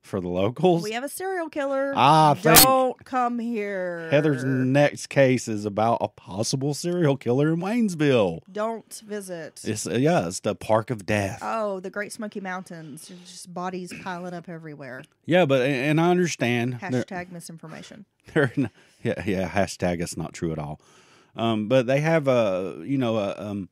for the locals? We have a serial killer. Ah, don't come here. Heather's next case is about a possible serial killer in Waynesville. Don't visit. It's uh, yeah, it's the Park of Death. Oh, the Great Smoky Mountains. There's Just bodies piling up everywhere. yeah, but and I understand. They're- Hashtag misinformation. [laughs] they're n- yeah, yeah. Hashtag it's not true at all. Um, but they have a you know a um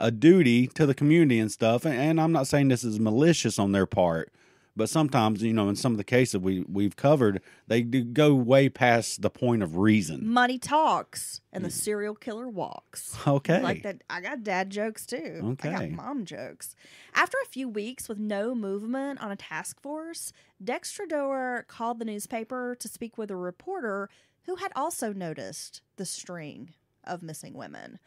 a duty to the community and stuff. And, and I'm not saying this is malicious on their part, but sometimes you know in some of the cases we we've covered, they do go way past the point of reason. Money talks and the mm. serial killer walks. Okay. Like that, I got dad jokes too. okay. I got mom jokes. After a few weeks with no movement on a task force, Dextradeur called the newspaper to speak with a reporter who had also noticed the string of missing women.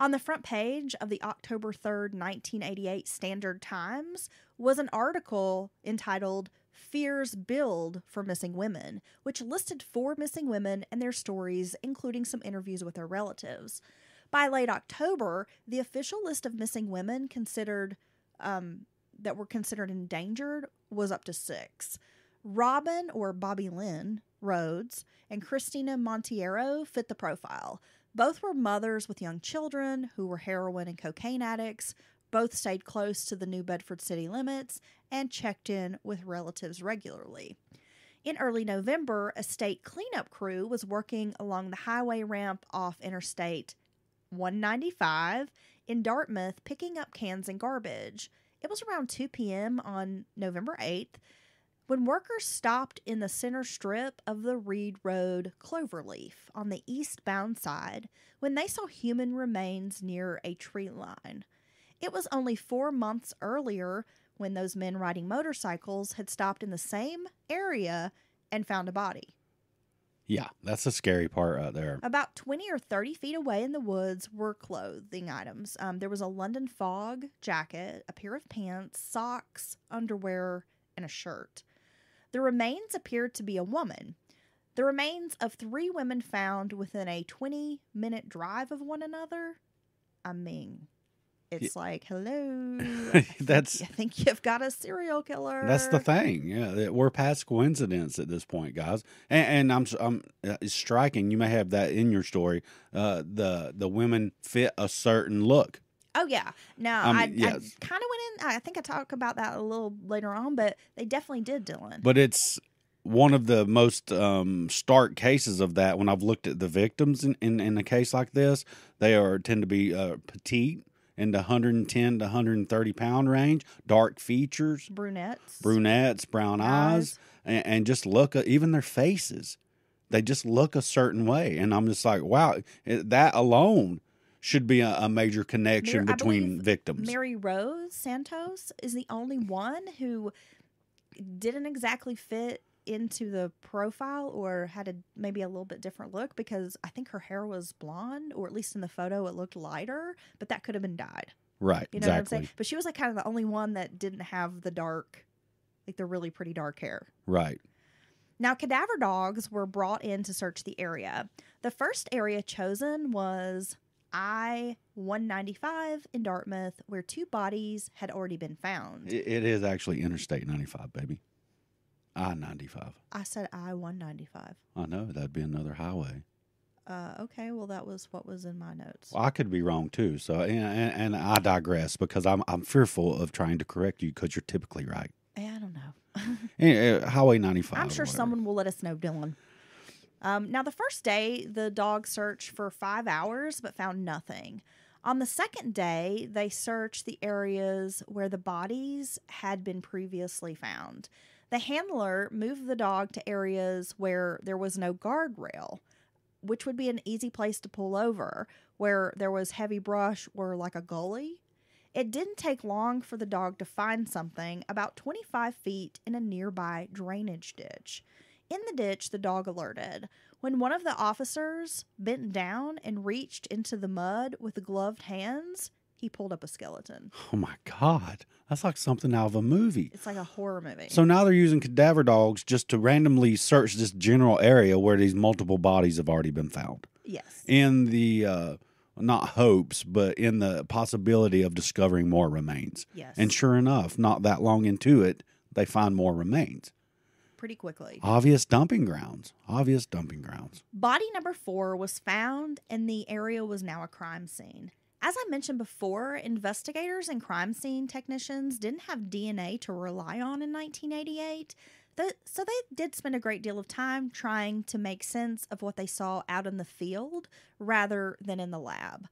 On the front page of the October 3rd, 1988 Standard Times was an article entitled Fears Build for Missing Women, which listed four missing women and their stories, including some interviews with their relatives. By late October, the official list of missing women considered um, that were considered endangered was up to six. Robin or Bobby Lynn Rhodes and Christina Monteiro fit the profile. Both were mothers with young children who were heroin and cocaine addicts. Both stayed close to the New Bedford city limits and checked in with relatives regularly. In early November, a state cleanup crew was working along the highway ramp off Interstate 195 in Dartmouth picking up cans and garbage. It was around 2 p.m. on November 8th when workers stopped in the center strip of the Reed Road Cloverleaf on the eastbound side when they saw human remains near a tree line. It was only four months earlier when those men riding motorcycles had stopped in the same area and found a body. Yeah, that's the scary part right there. About 20 or 30 feet away in the woods were clothing items. Um, there was a London fog jacket, a pair of pants, socks, underwear, and a shirt. The remains appeared to be a woman. The remains of three women found within a 20 minute drive of one another. I mean, it's like, hello. [laughs] I That's- I think you've got a serial killer. That's the thing. Yeah, we're past coincidence at this point, guys. And, and I'm, I'm uh, it's striking. You may have that in your story. Uh, the the women fit a certain look. Oh yeah. no, Um, I. I kind of went in. I think I talk about that a little later on, but they definitely did, Dylan. But it's one of the most um, stark cases of that. When I've looked at the victims in, in, in a case like this, they are tend to be uh, petite in the 110 to 130 pound range, dark features, Brunettes. brunettes, brown eyes, Eyes. and, and just look at even their faces. They just look a certain way, and I'm just like, wow, that alone should be a, a major connection Mar- I between victims. Mary Rose Santos is the only one who didn't exactly fit into the profile or had a maybe a little bit different look because I think her hair was blonde or at least in the photo it looked lighter, but that could have been dyed. right, You know what I'm saying? But she was like kind of the only one that didn't have the dark like the really pretty dark hair. Right. Now, cadaver dogs were brought in to search the area. The first area chosen was I 195 in Dartmouth, where two bodies had already been found. It, it is actually Interstate 95, baby. I 95. I said I 195. I know that'd be another highway. Uh, okay, well, that was what was in my notes. Well, I could be wrong too. So, and, and, and I digress because I'm I'm fearful of trying to correct you because you're typically right. Eh, I don't know. [laughs] Eh, eh, Highway 95. I'm sure someone will let us know, Dylan. Um, now, the first day, the dog searched for five hours but found nothing. On the second day, they searched the areas where the bodies had been previously found. The handler moved the dog to areas where there was no guardrail, which would be an easy place to pull over, where there was heavy brush or like a gully. It didn't take long for the dog to find something about 25 feet in a nearby drainage ditch. In the ditch, the dog alerted. When one of the officers bent down and reached into the mud with gloved hands, he pulled up a skeleton. Oh my God. That's like something out of a movie. It's like a horror movie. So now they're using cadaver dogs just to randomly search this general area where these multiple bodies have already been found. yes. In the, uh, not hopes, but in the possibility of discovering more remains. Yes. And sure enough, not that long into it, they find more remains. Pretty quickly. Obvious dumping grounds. Obvious dumping grounds. Body number four was found, and the area was now a crime scene. As I mentioned before, investigators and crime scene technicians didn't have DNA to rely on in 1988, th- so they did spend a great deal of time trying to make sense of what they saw out in the field rather than in the lab.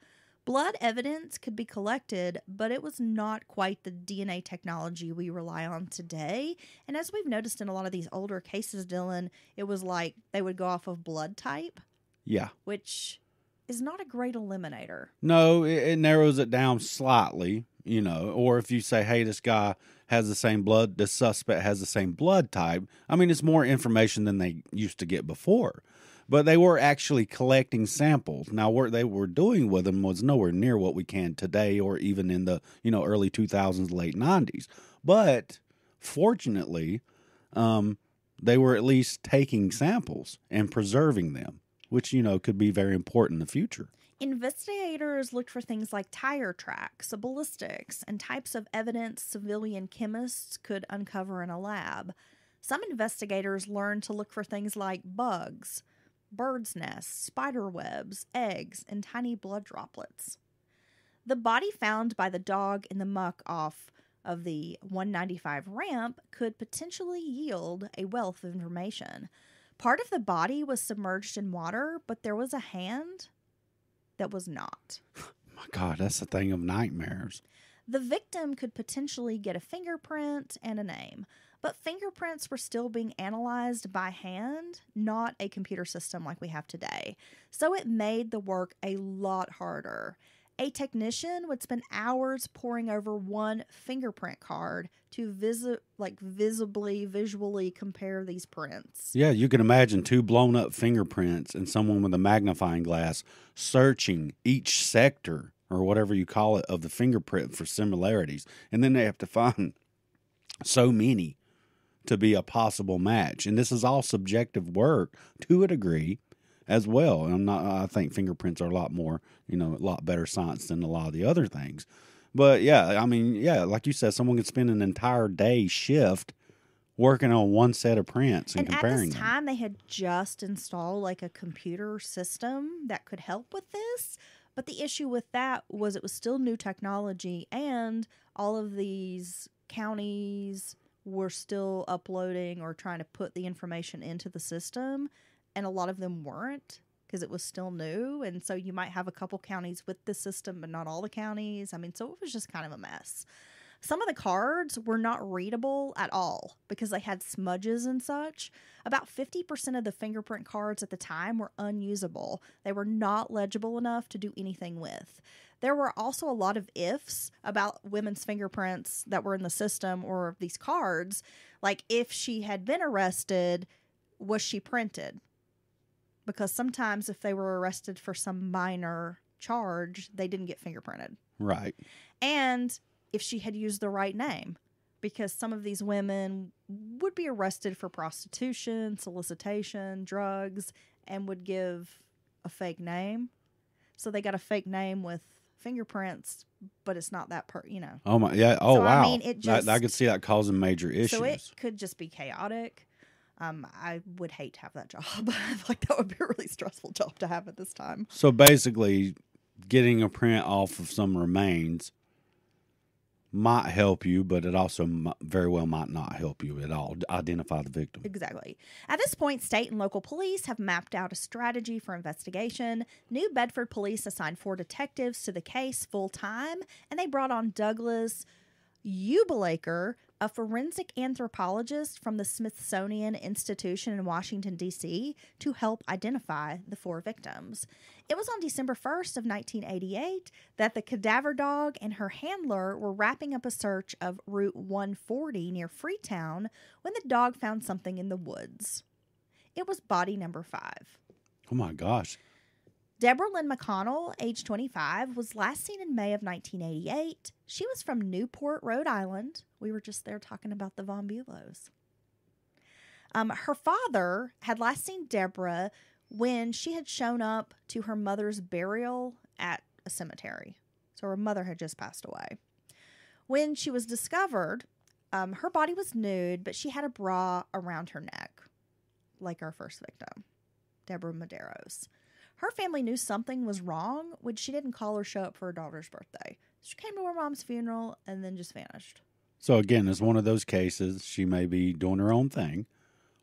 Blood evidence could be collected, but it was not quite the DNA technology we rely on today. And as we've noticed in a lot of these older cases, Dylan, it was like they would go off of blood type, Yeah. which is not a great eliminator. No, it, it narrows it down slightly, you know. Or if you say, hey, this guy has the same blood, the suspect has the same blood type, I mean, it's more information than they used to get before. But they were actually collecting samples. Now, what they were doing with them was nowhere near what we can today or even in the, you know, early 2000s, late 90s. But fortunately, um, they were at least taking samples and preserving them, which, you know, could be very important in the future. Investigators looked for things like tire tracks, ballistics, and types of evidence civilian chemists could uncover in a lab. Some investigators learned to look for things like bugs, birds' nests, spider webs, eggs, and tiny blood droplets. The body found by the dog in the muck off of the 195 ramp could potentially yield a wealth of information. Part of the body was submerged in water, but there was a hand that was not. [laughs] My God, that's a thing of nightmares. The victim could potentially get a fingerprint and a name, but fingerprints were still being analyzed by hand, not a computer system like we have today. So it made the work a lot harder. A technician would spend hours poring over one fingerprint card to visit like visibly visually compare these prints. Yeah, you can imagine two blown up fingerprints and someone with a magnifying glass searching each sector or whatever you call it of the fingerprint for similarities. And then they have to find so many to be a possible match. And this is all subjective work to a degree as well. And I'm not I think fingerprints are a lot more, you know, a lot better science than a lot of the other things. But yeah, I mean, yeah, like you said, someone could spend an entire day shift working on one set of prints and, And at comparing this them. time, they had just installed like a computer system that could help with this. But the issue with that was it was still new technology, and all of these counties were still uploading or trying to put the information into the system, and a lot of them weren't because it was still new. And so you might have a couple counties with the system, but not all the counties. I mean, so it was just kind of a mess. Some of the cards were not readable at all because they had smudges and such. About 50% of the fingerprint cards at the time were unusable. They were not legible enough to do anything with. There were also a lot of ifs about women's fingerprints that were in the system or these cards. Like if she had been arrested, was she printed? Because sometimes if they were arrested for some minor charge, they didn't get fingerprinted Right. and if she had used the right name because some of these women would be arrested for prostitution, solicitation, drugs, and would give a fake name. So they got a fake name with fingerprints, but it's not that per, you know. Oh my yeah. Oh So, I mean, it That- I just- could see that causing major issues. So it could just be chaotic. Um, I would hate to have that job. I [laughs] like that would be a really stressful job to have at this time. So basically, getting a print off of some remains might help you, but it also very well might not help you at all. Identify the victim. Exactly. At this point, state and local police have mapped out a strategy for investigation. New Bedford police assigned four detectives to the case full time, and they brought on Douglas Ubelaker, a forensic anthropologist from the Smithsonian Institution in Washington, D.C., to help identify the four victims. It was on December 1st of 1988 that the cadaver dog and her handler were wrapping up a search of Route 140 near Freetown when the dog found something in the woods. It was body number five. Oh my gosh. Deborah Lynn McConnell, age 25, was last seen in May of 1988. She was from Newport, Rhode Island. We were just there talking about the Von Bulows. Um, her father had last seen Deborah when she had shown up to her mother's burial at a cemetery. So her mother had just passed away. When she was discovered, um, her body was nude, but she had a bra around her neck, like our first victim, Deborah Medeiros. Her family knew something was wrong when she didn't call or show up for her daughter's birthday. She came to her mom's funeral and then just vanished. So again, it's one of those cases. She may be doing her own thing,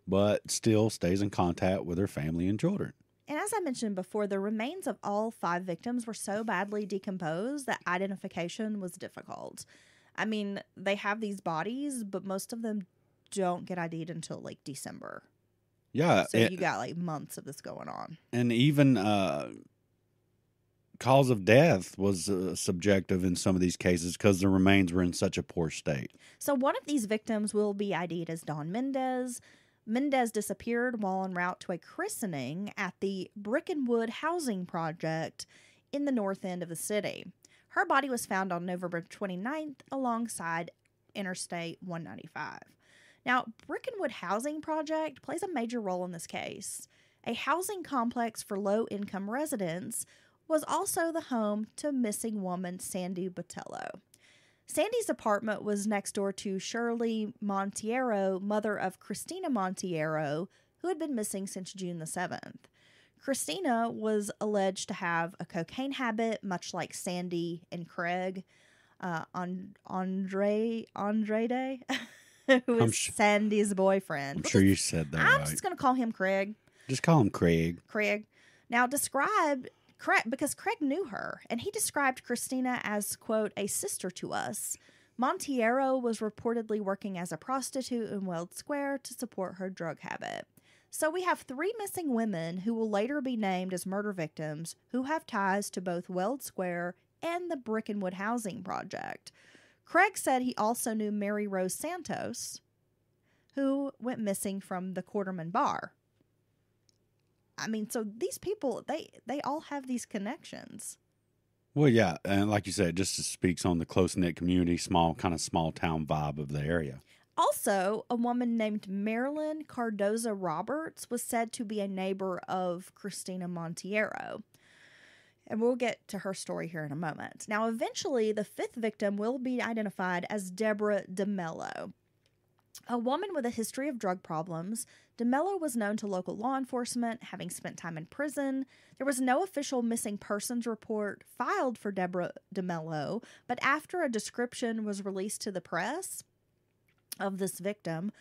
but still stays in contact with her family and children. And as I mentioned before, the remains of all five victims were so badly decomposed that identification was difficult. I mean, they have these bodies, but most of them don't get ID'd until like December. Yeah, So it- you got like months of this going on. and even uh, cause of death was uh, subjective in some of these cases because the remains were in such a poor state. So one of these victims will be ID'd as Dawn Mendes. Mendes disappeared while en route to a christening at the Brickenwood Housing Project in the north end of the city. Her body was found on November 29th alongside Interstate 195. Now, Brickenwood Housing Project plays a major role in this case. A housing complex for low income residents was also the home to missing woman Sandy Botelho. Sandy's apartment was next door to Shirley Monteiro, mother of Christina Monteiro, who had been missing since June the 7th. Christina was alleged to have a cocaine habit, much like Sandy and Craig. Uh, on Andre Andrade, [laughs] [laughs] who I'm is su- Sandy's boyfriend. I'm sure you said that I'm right. just going to call him Craig. Just call him Craig. Craig. Now describe Craig because Craig knew her and he described Christina as quote a sister to us. Monteiro was reportedly working as a prostitute in Weld Square to support her drug habit. So we have three missing women who will later be named as murder victims who have ties to both Weld Square and the Brickenwood Housing Project. Craig said he also knew Mary Rose Santos, who went missing from the Quarterman Bar. I mean, so these people they they all have these connections. Well, yeah, and like you said, it just speaks on the close knit community, small kind of small town vibe of the area. Also, a woman named Marilyn Cardoza Roberts was said to be a neighbor of Christina Monteiro. And we'll get to her story here in a moment. Now, eventually, the fifth victim will be identified as Deborah DeMello. A woman with a history of drug problems, DeMello was known to local law enforcement, having spent time in prison. There was no official missing persons report filed for Deborah DeMello, but after a description was released to the press of this victim,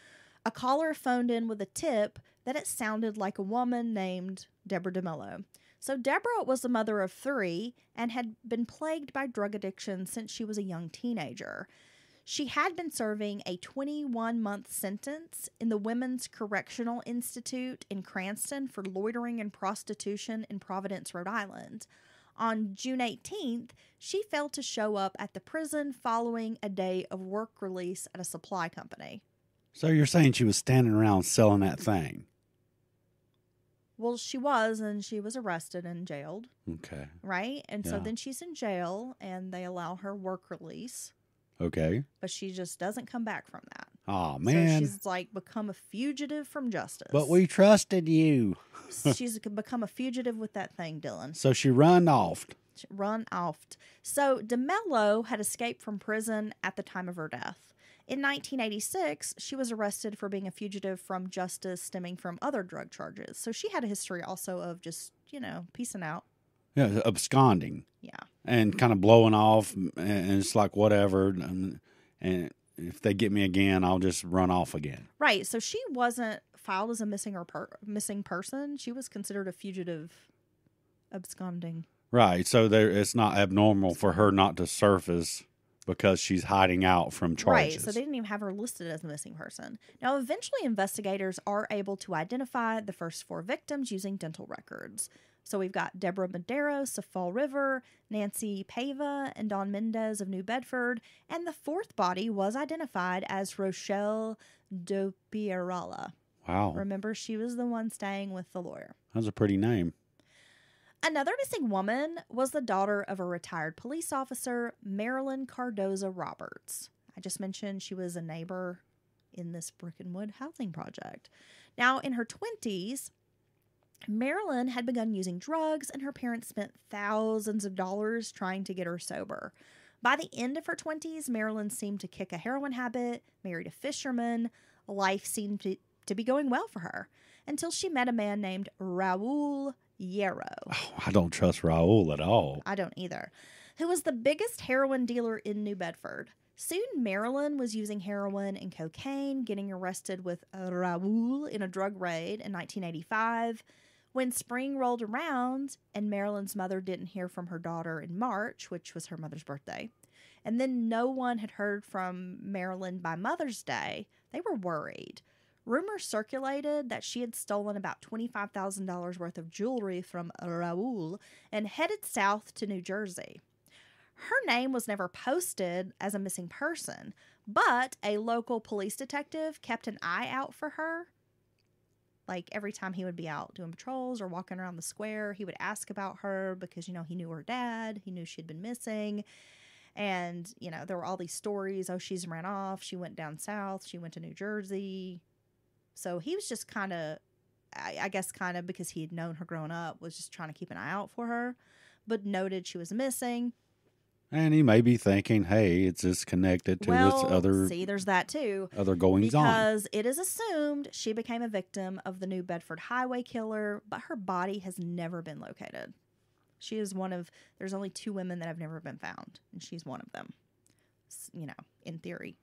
a caller phoned in with a tip that it sounded like a woman named Deborah DeMello. So, Deborah was the mother of three and had been plagued by drug addiction since she was a young teenager. She had been serving a 21 month sentence in the Women's Correctional Institute in Cranston for loitering and prostitution in Providence, Rhode Island. On June 18th, she failed to show up at the prison following a day of work release at a supply company. So you're saying she was standing around selling that thing? Well, she was, and she was arrested and jailed, Okay. right? And so Yeah. then she's in jail, and they allow her work release, Okay. but she just doesn't come back from that. Oh So man. she's like become a fugitive from justice. but we trusted you. [laughs] she's become a fugitive with that thing, Dylan. So she run off. Run off. So DeMello had escaped from prison at the time of her death. In 1986, she was arrested for being a fugitive from justice stemming from other drug charges. So she had a history also of just, you know, peacing out. Yeah, absconding Yeah. and kind of blowing off, and it's like whatever. And, and if they get me again, I'll just run off again. Right. So she wasn't filed as a missing or per- missing person. She was considered a fugitive absconding. Right. So there, it's not abnormal for her not to surface because she's hiding out from charges. Right. So they didn't even have her listed as a missing person. Now, eventually, investigators are able to identify the first four victims using dental records. So we've got Deborah Medeiros of Fall River, Nancy Paiva, and Dawn Mendes of New Bedford. And the fourth body was identified as Rochelle Dopierala. wow, Remember, she was the one staying with the lawyer. that's a pretty name. Another missing woman was the daughter of a retired police officer, Marilyn Cardoza Roberts. I just mentioned she was a neighbor in this Brickenwood housing project. Now, in her 20s, Marilyn had begun using drugs, and her parents spent thousands of dollars trying to get her sober. By the end of her 20s, Marilyn seemed to kick a heroin habit, married a fisherman. Life seemed to, to be going well for her until she met a man named Raul Yarrow. Oh, I don't trust Raul at all. I don't either. Who was the biggest heroin dealer in New Bedford. Soon, Marilyn was using heroin and cocaine, getting arrested with Raoul in a drug raid in 1985. When spring rolled around and Marilyn's mother didn't hear from her daughter in March, which was her mother's birthday, and then no one had heard from Marilyn by Mother's Day, they were worried. Rumors circulated that she had stolen about $25,000 worth of jewelry from Raoul and headed south to New Jersey. Her name was never posted as a missing person, but a local police detective kept an eye out for her. Like every time he would be out doing patrols or walking around the square, he would ask about her because, you know, he knew her dad, he knew she'd been missing. And, you know, there were all these stories oh, she's ran off, she went down south, she went to New Jersey. So he was just kind of, I, I guess, kind of because he had known her growing up, was just trying to keep an eye out for her, but noted she was missing. And he may be thinking, "Hey, it's just connected to well, this other see, there's that too. other goings on." Because it is assumed she became a victim of the New Bedford highway killer, but her body has never been located. She is one of, there's only two women that have never been found, and she's one of them, you know, in theory.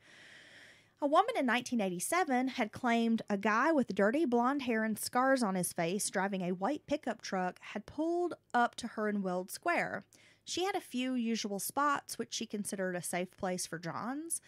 A woman in 1987 had claimed a guy with dirty blonde hair and scars on his face driving a white pickup truck had pulled up to her in Weld Square. She had a few usual spots which she considered a safe place for Johns,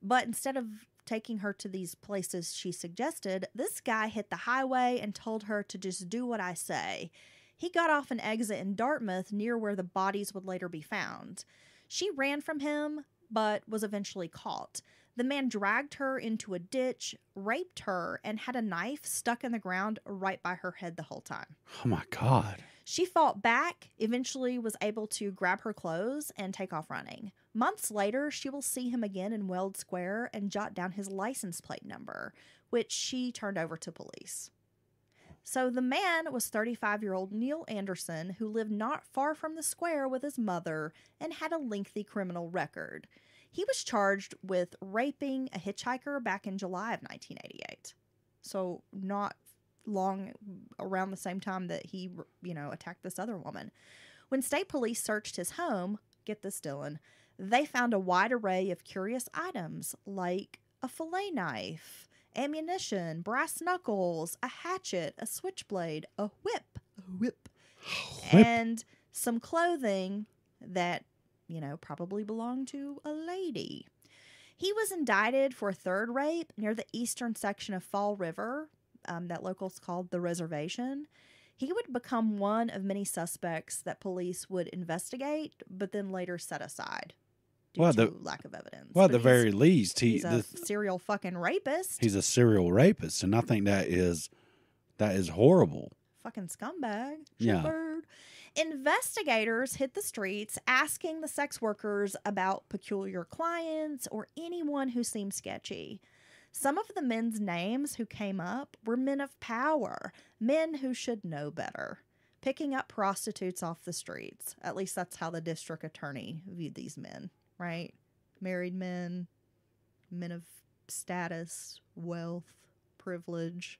but instead of taking her to these places she suggested, this guy hit the highway and told her to just do what I say. He got off an exit in Dartmouth near where the bodies would later be found. She ran from him, but was eventually caught. The man dragged her into a ditch, raped her, and had a knife stuck in the ground right by her head the whole time. oh my god. She fought back, eventually was able to grab her clothes and take off running. Months later, she will see him again in Weld Square and jot down his license plate number, which she turned over to police. So the man was 35 year old Neil Anderson, who lived not far from the square with his mother and had a lengthy criminal record. He was charged with raping a hitchhiker back in July of 1988. So, not long around the same time that he, you know, attacked this other woman. When state police searched his home, get this, Dylan, they found a wide array of curious items like a fillet knife, ammunition, brass knuckles, a hatchet, a switchblade, a whip, a whip, Whip. and some clothing that, you know, probably belonged to a lady. He was indicted for a third rape near the eastern section of Fall River, um, that locals called the reservation. He would become one of many suspects that police would investigate, but then later set aside due Well, to the- lack of evidence. Well, at the very least, he he's a this, serial fucking rapist, he's a serial rapist, and I think that is that is horrible. fucking scumbag. Yeah. Investigators hit the streets asking the sex workers about peculiar clients or anyone who seemed sketchy. Some of the men's names who came up were men of power, men who should know better, picking up prostitutes off the streets. At least that's how the district attorney viewed these men, right? Married men, men of status, wealth, privilege.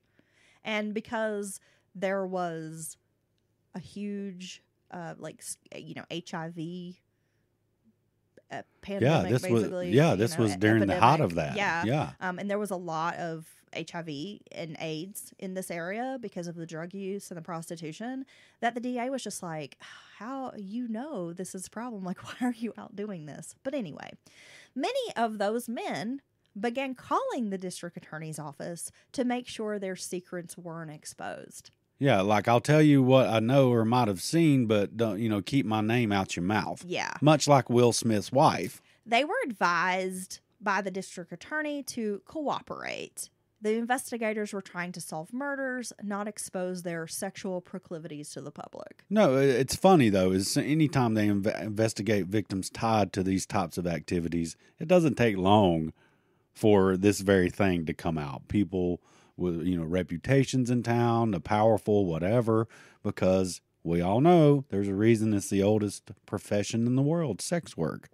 And because there was a huge, uh, like, you know, HIV uh, pandemic, yeah, this was basically. yeah, you this know, was during the height of that. Yeah. yeah. Um, and there was a lot of HIV and AIDS in this area because of the drug use and the prostitution. That the DA was just like, "How you know this is a problem? Like, [laughs] why are you out doing this?" But anyway, many of those men began calling the district attorney's office to make sure their secrets weren't exposed. Yeah, like I'll tell you what I know or might have seen, but don't you know keep my name out your mouth. Yeah. Much like Will Smith's wife. They were advised by the district attorney to cooperate. The investigators were trying to solve murders, not expose their sexual proclivities to the public. No, it's funny though. Is anytime they inve- investigate victims tied to these types of activities, it doesn't take long for this very thing to come out. People with you know reputations in town, the powerful, whatever, because we all know there's a reason it's the oldest profession in the world, sex work,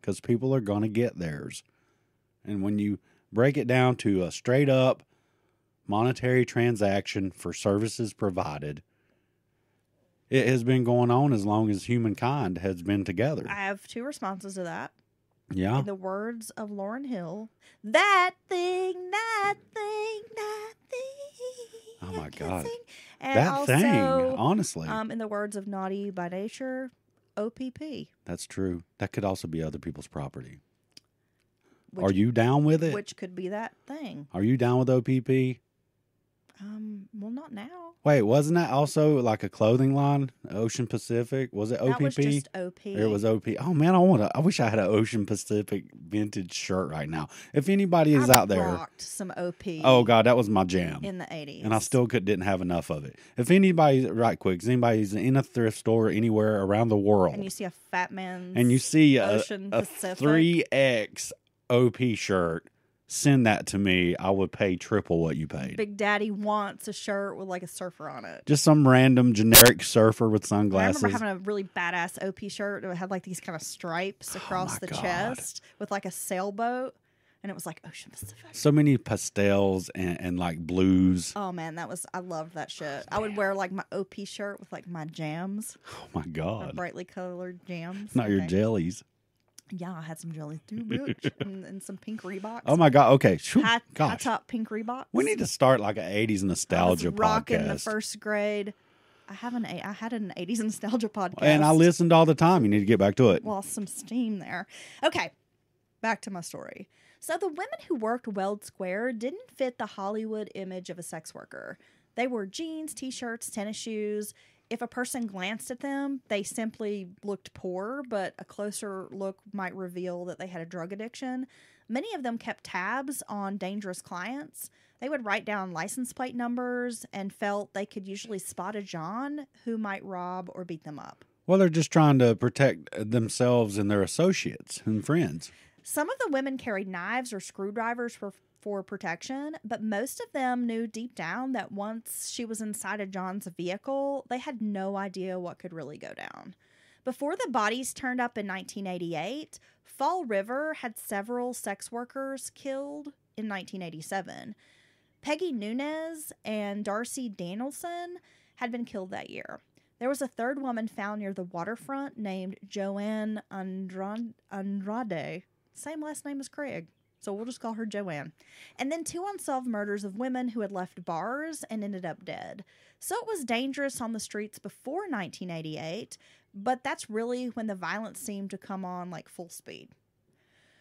because people are gonna get theirs, and when you break it down to a straight up monetary transaction for services provided it has been going on as long as humankind has been together. I have two responses to that. Yeah. In the words of Lauryn Hill, that thing, that thing, that thing. Oh my God. sing. And That also, thing, honestly. um, in the words of Naughty by Nature, OPP. that's true. That could also be other people's property. Which, Are you down with it? Which could be that thing. Are you down with OPP? Um, well, not now. Wait, wasn't that also like a clothing line? Ocean Pacific? Was it OPP? That was just OP. It was OP. Oh man, I want to. I wish I had an Ocean Pacific vintage shirt right now. If anybody is I out there, some OP. oh god, that was my jam. in the eighties, and I still could, didn't have enough of it. If anybody, right quick, if anybody's in a thrift store anywhere around the world, and you see a fat man and you see a, Pacific. 3X OP shirt, send that to me. I would pay triple what you paid. Big Daddy wants a shirt with like a surfer on it. Just some random generic surfer with sunglasses. I remember having a really badass OP shirt that had like these kind of stripes oh across Oh the God. chest with like a sailboat, and it was like Ocean Pacific. so many pastels and, and like blues. Oh man, that was I loved that shit. I would wear like my OP shirt with like my jams, Oh my my god! brightly colored jams. Not your jellies. Yeah, I had some jelly too, bitch, [laughs] and, and some pink Reeboks. Oh my god! Okay, Phew, high, high gosh, top pink Reeboks. we need to start like an '80s nostalgia I was rocking the podcast. first grade. I have an I had an '80s nostalgia podcast, and I listened all the time. You need to get back to it. lost some steam there. Okay, back to my story. So the women who worked Weld Square didn't fit the Hollywood image of a sex worker. They wore jeans, t-shirts, tennis shoes. If a person glanced at them, they simply looked poor, but a closer look might reveal that they had a drug addiction. Many of them kept tabs on dangerous clients. They would write down license plate numbers and felt they could usually spot a John who might rob or beat them up. Well, they're just trying to protect themselves and their associates and friends. Some of the women carried knives or screwdrivers for, for protection, but most of them knew deep down that once she was inside of John's vehicle, they had no idea what could really go down. Before the bodies turned up in 1988, Fall River had several sex workers killed in 1987. Peggy Nunez and Darcy Danielson had been killed that year. There was a third woman found near the waterfront named Joanne Andrade. Andrade. Same last name as Craig. So we'll just call her Joanne. And then two unsolved murders of women who had left bars and ended up dead. So it was dangerous on the streets before 1988, but that's really when the violence seemed to come on like full speed.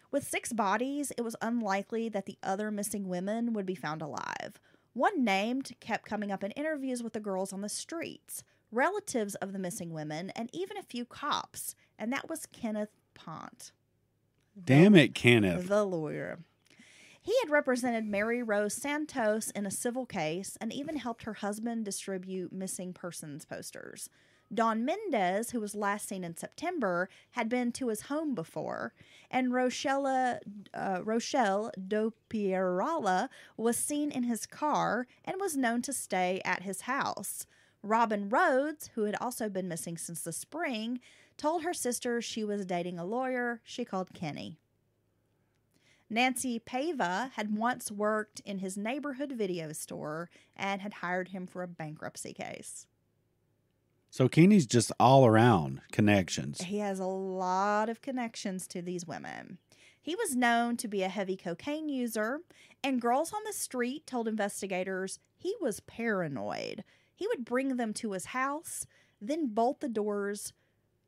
With six bodies, it was unlikely that the other missing women would be found alive. One named kept coming up in interviews with the girls on the streets, relatives of the missing women, and even a few cops, and that was Kenneth Ponte, Damn it, Kenneth. the lawyer. He had represented Mary Rose Santos in a civil case and even helped her husband distribute missing persons posters. Dawn Mendes, who was last seen in September, had been to his home before, and Rochella, uh, Rochelle Dopierala was seen in his car and was known to stay at his house. Robin Rhodes, who had also been missing since the spring, told her sister she was dating a lawyer she called Kenny. Nancy Paiva had once worked in his neighborhood video store and had hired him for a bankruptcy case. So Kenny's just all around connections. He has a lot of connections to these women. He was known to be a heavy cocaine user, and girls on the street told investigators he was paranoid. He would bring them to his house, then bolt the doors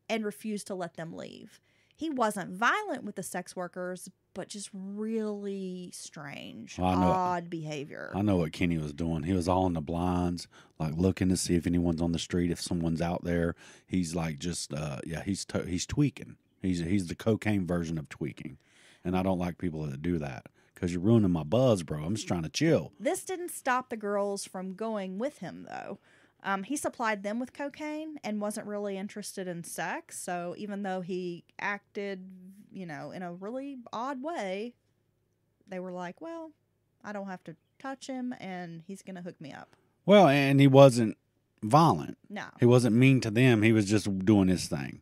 and refused to let them leave. He wasn't violent with the sex workers, but just really strange, Well, odd behavior. I know what Kenny was doing. He was all in the blinds, like looking to see if anyone's on the street, if someone's out there. He's like just, uh, yeah, he's to- he's tweaking. He's he's the cocaine version of tweaking, and I don't like people that do that because you're ruining my buzz, bro. I'm just trying to chill. This didn't stop the girls from going with him, though. Um, he supplied them with cocaine and wasn't really interested in sex. So even though he acted, you know, in a really odd way, they were like, well, I don't have to touch him and he's going to hook me up. Well, and he wasn't violent. No. He wasn't mean to them. He was just doing his thing.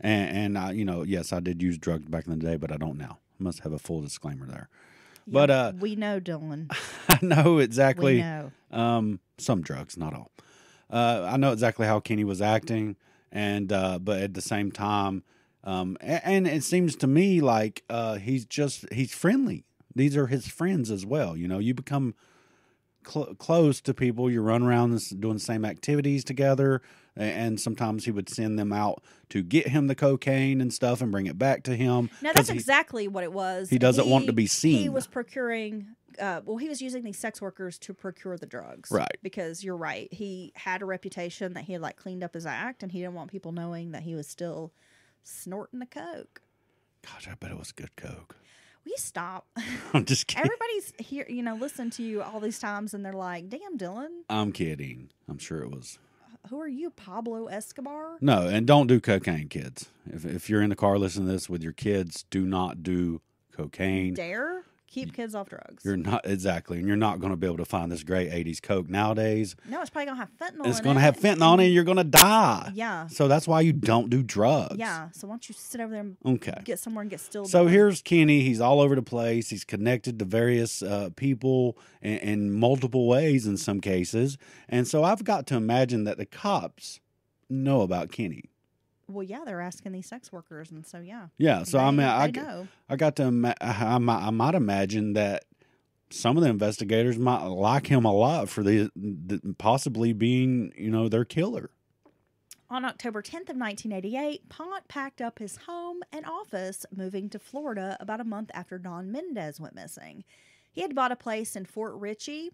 And, and I, you know, yes, I did use drugs back in the day, but I don't now. I must have a full disclaimer there. But, uh, we know, Dylan. [laughs] I know We exactly. know. Um, some drugs, not all. Uh, I know exactly how Kenny was acting, and uh, but at the same time, um, a- and, it seems to me like uh, he's just he's friendly. These are his friends as well. You know, you become cl- close to people. You run around doing the same activities together, and sometimes he would send them out to get him the cocaine and stuff and bring it back to him. Now that's he- exactly what it was. he doesn't want to be seen. He was procuring. Uh, well, he was using these sex workers to procure the drugs, Right. Because you're right. He had a reputation that he had like cleaned up his act, and he didn't want people knowing that he was still snorting the coke. Gosh, I bet it was good coke. We stop? [laughs] I'm just [laughs] kidding. Everybody's here, you know, listen to you all these times, and they're like, "Damn, Dylan, I'm kidding. I'm sure it was. Who are you, Pablo Escobar?" No, and don't do cocaine, kids. If if you're in the car listening to this with your kids, do not do cocaine. Dare Keep kids off drugs. You're not exactly, and you're not going to be able to find this great '80s Coke nowadays. no, it's probably gonna have fentanyl. It's in going to have fentanyl it. and You're going to die. Yeah, So that's why you don't do drugs. yeah. So why don't you sit over there and Okay. get somewhere and get still? So done? here's Kenny. He's all over the place. He's connected to various uh, people in, in multiple ways in some cases. And so I've got to imagine that the cops know about Kenny. Well, yeah, they're asking these sex workers, and so yeah. Yeah. So I they- mean, I, know. I got to ima- I, might- I might imagine that some of the investigators might like him a lot for the, the possibly being you know their killer. On October 10th of 1988, Ponte packed up his home and office, moving to Florida about a month after Dawn Mendes went missing. He had bought a place in Fort Ritchie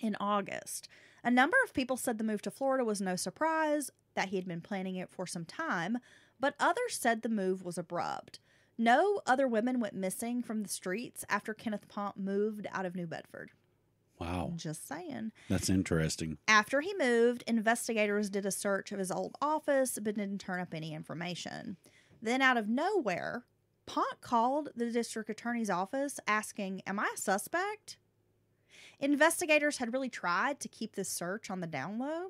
in August. A number of people said the move to Florida was no surprise, that he had been planning it for some time, but others said the move was abrupt. No other women went missing from the streets after Kenneth Ponte moved out of New Bedford. Wow, Just saying. that's interesting. After he moved, investigators did a search of his old office but didn't turn up any information. Then, out of nowhere, Ponte called the district attorney's office asking, Am I a suspect? Investigators had really tried to keep this search on the down low.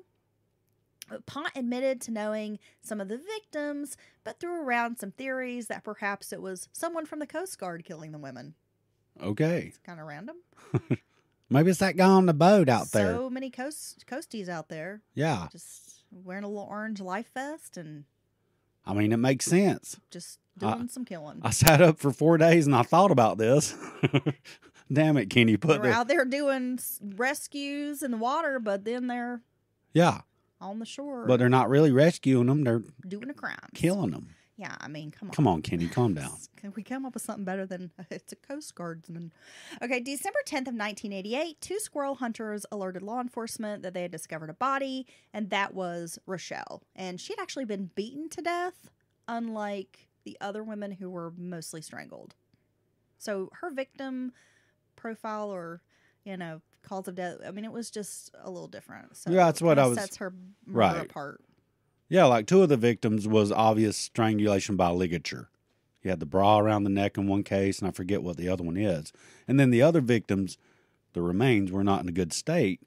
Ponte admitted to knowing some of the victims, but threw around some theories that perhaps it was someone from the Coast Guard killing the women. Okay, It's kind of random. [laughs] maybe it's that guy on the boat out there. So many coast coasties out there. Yeah, just wearing a little orange life vest and I mean it makes sense. just I- doing some killing. I sat up for four days and I thought about this. [laughs] Damn it, can you put they're the out there doing rescues in the water, but then they're yeah, on the shore but they're not really rescuing them; they're doing a crime. killing them. Yeah, I mean, come on. Come on, Kenny, calm down. [laughs] Can we come up with something better than [laughs] it's a Coast Guardsman? Okay, December 10th of 1988, two squirrel hunters alerted law enforcement that they had discovered a body, and that was Rochelle. And she had actually been beaten to death, unlike the other women who were mostly strangled. So her victim profile or, you know, cause of death, I mean, it was just a little different. So Yeah, that's what I was- sets her Right. apart. Yeah, like two of the victims was obvious strangulation by ligature. He had the bra around the neck in one case, and I forget what the other one is. And then the other victims, the remains were not in a good state.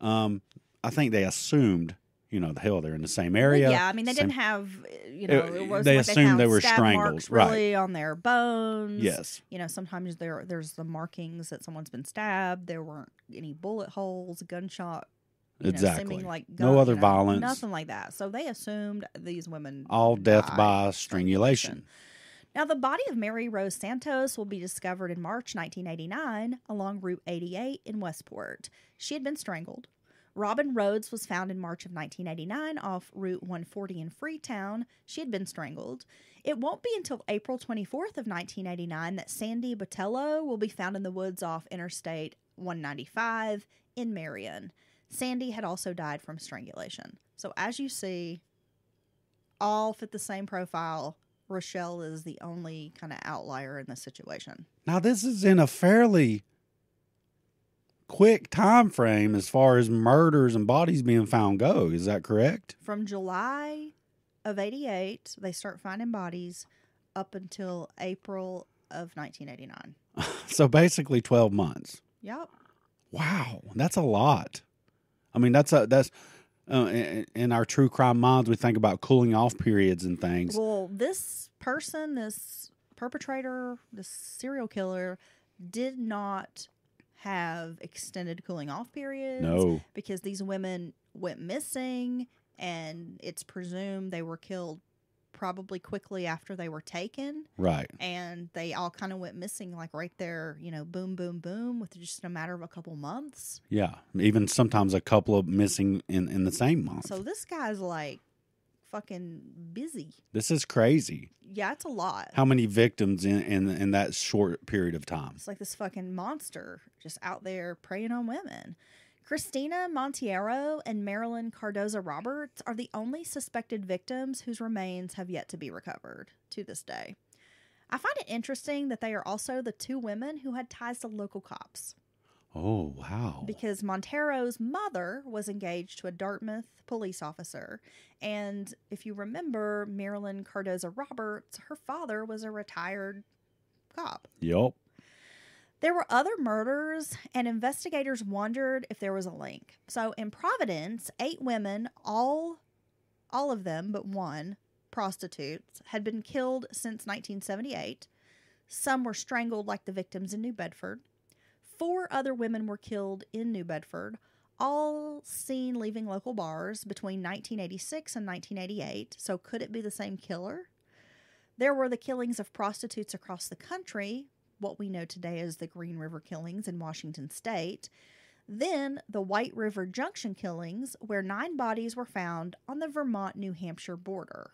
Um, I think they assumed, you know, the hell they're in the same Well, area. yeah, I mean, they same- didn't have, you know, it was they assumed found they were strangled, marks right. on their bones. Yes, You know, sometimes there there's the markings that someone's been stabbed. There weren't any bullet holes, gunshot. Exactly. Know, seeming like No other you know, violence. Nothing like that. So they assumed these women All death by strangulation. Now, the body of Mary Rose Santos will be discovered in March 1989 along Route 88 in Westport. She had been strangled. Robin Rhodes was found in March of 1989 off Route 140 in Freetown. She had been strangled. It won't be until April 24th of 1989 that Sandy Botelho will be found in the woods off Interstate 195 in Marion. Sandy had also died from strangulation. So as you see, all fit the same profile. Rochelle is the only kind of outlier in this situation. Now this is in a fairly quick time frame as far as murders and bodies being found go. Is that correct? From July of 88, they start finding bodies up until April of 1989. [laughs] So basically 12 months. Yep. Wow, that's a lot. I mean, that's a that's uh, in, in our true crime minds. We think about cooling off periods and things. Well, this person, this perpetrator, this serial killer, did not have extended cooling off periods. No, because these women went missing and it's presumed they were killed probably quickly after they were taken right. and they all kind of went missing like right there you know boom boom boom with just a matter of a couple months Yeah, even sometimes a couple of missing in in the same month. so this guy's like fucking busy this is crazy. yeah it's a lot How many victims in in in that short period of time? it's like this fucking monster just out there preying on women Christina Monteiro and Marilyn Cardoza Roberts are the only suspected victims whose remains have yet to be recovered to this day. I find it interesting that they are also the two women who had ties to local cops Oh wow. because Monteiro's mother was engaged to a Dartmouth police officer. And if you remember, Marilyn Cardoza Roberts, her father was a retired cop. Yup. There were other murders, and investigators wondered if there was a link. So in Providence, eight women, all all of them but one, prostitutes, had been killed since 1978. Some were strangled like the victims in New Bedford. Four other women were killed in New Bedford, all seen leaving local bars between 1986 and 1988. So could it be the same killer? There were the killings of prostitutes across the country, what we know today as the Green River killings in Washington state. Then the White River Junction killings, where nine bodies were found on the Vermont New Hampshire border.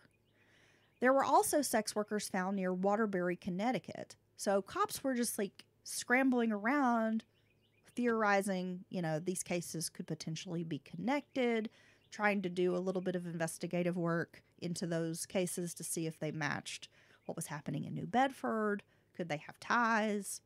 There were also sex workers found near Waterbury, Connecticut. So cops were just like scrambling around, theorizing, you know, these cases could potentially be connected, trying to do a little bit of investigative work into those cases to see if they matched what was happening in New Bedford. Could they have ties?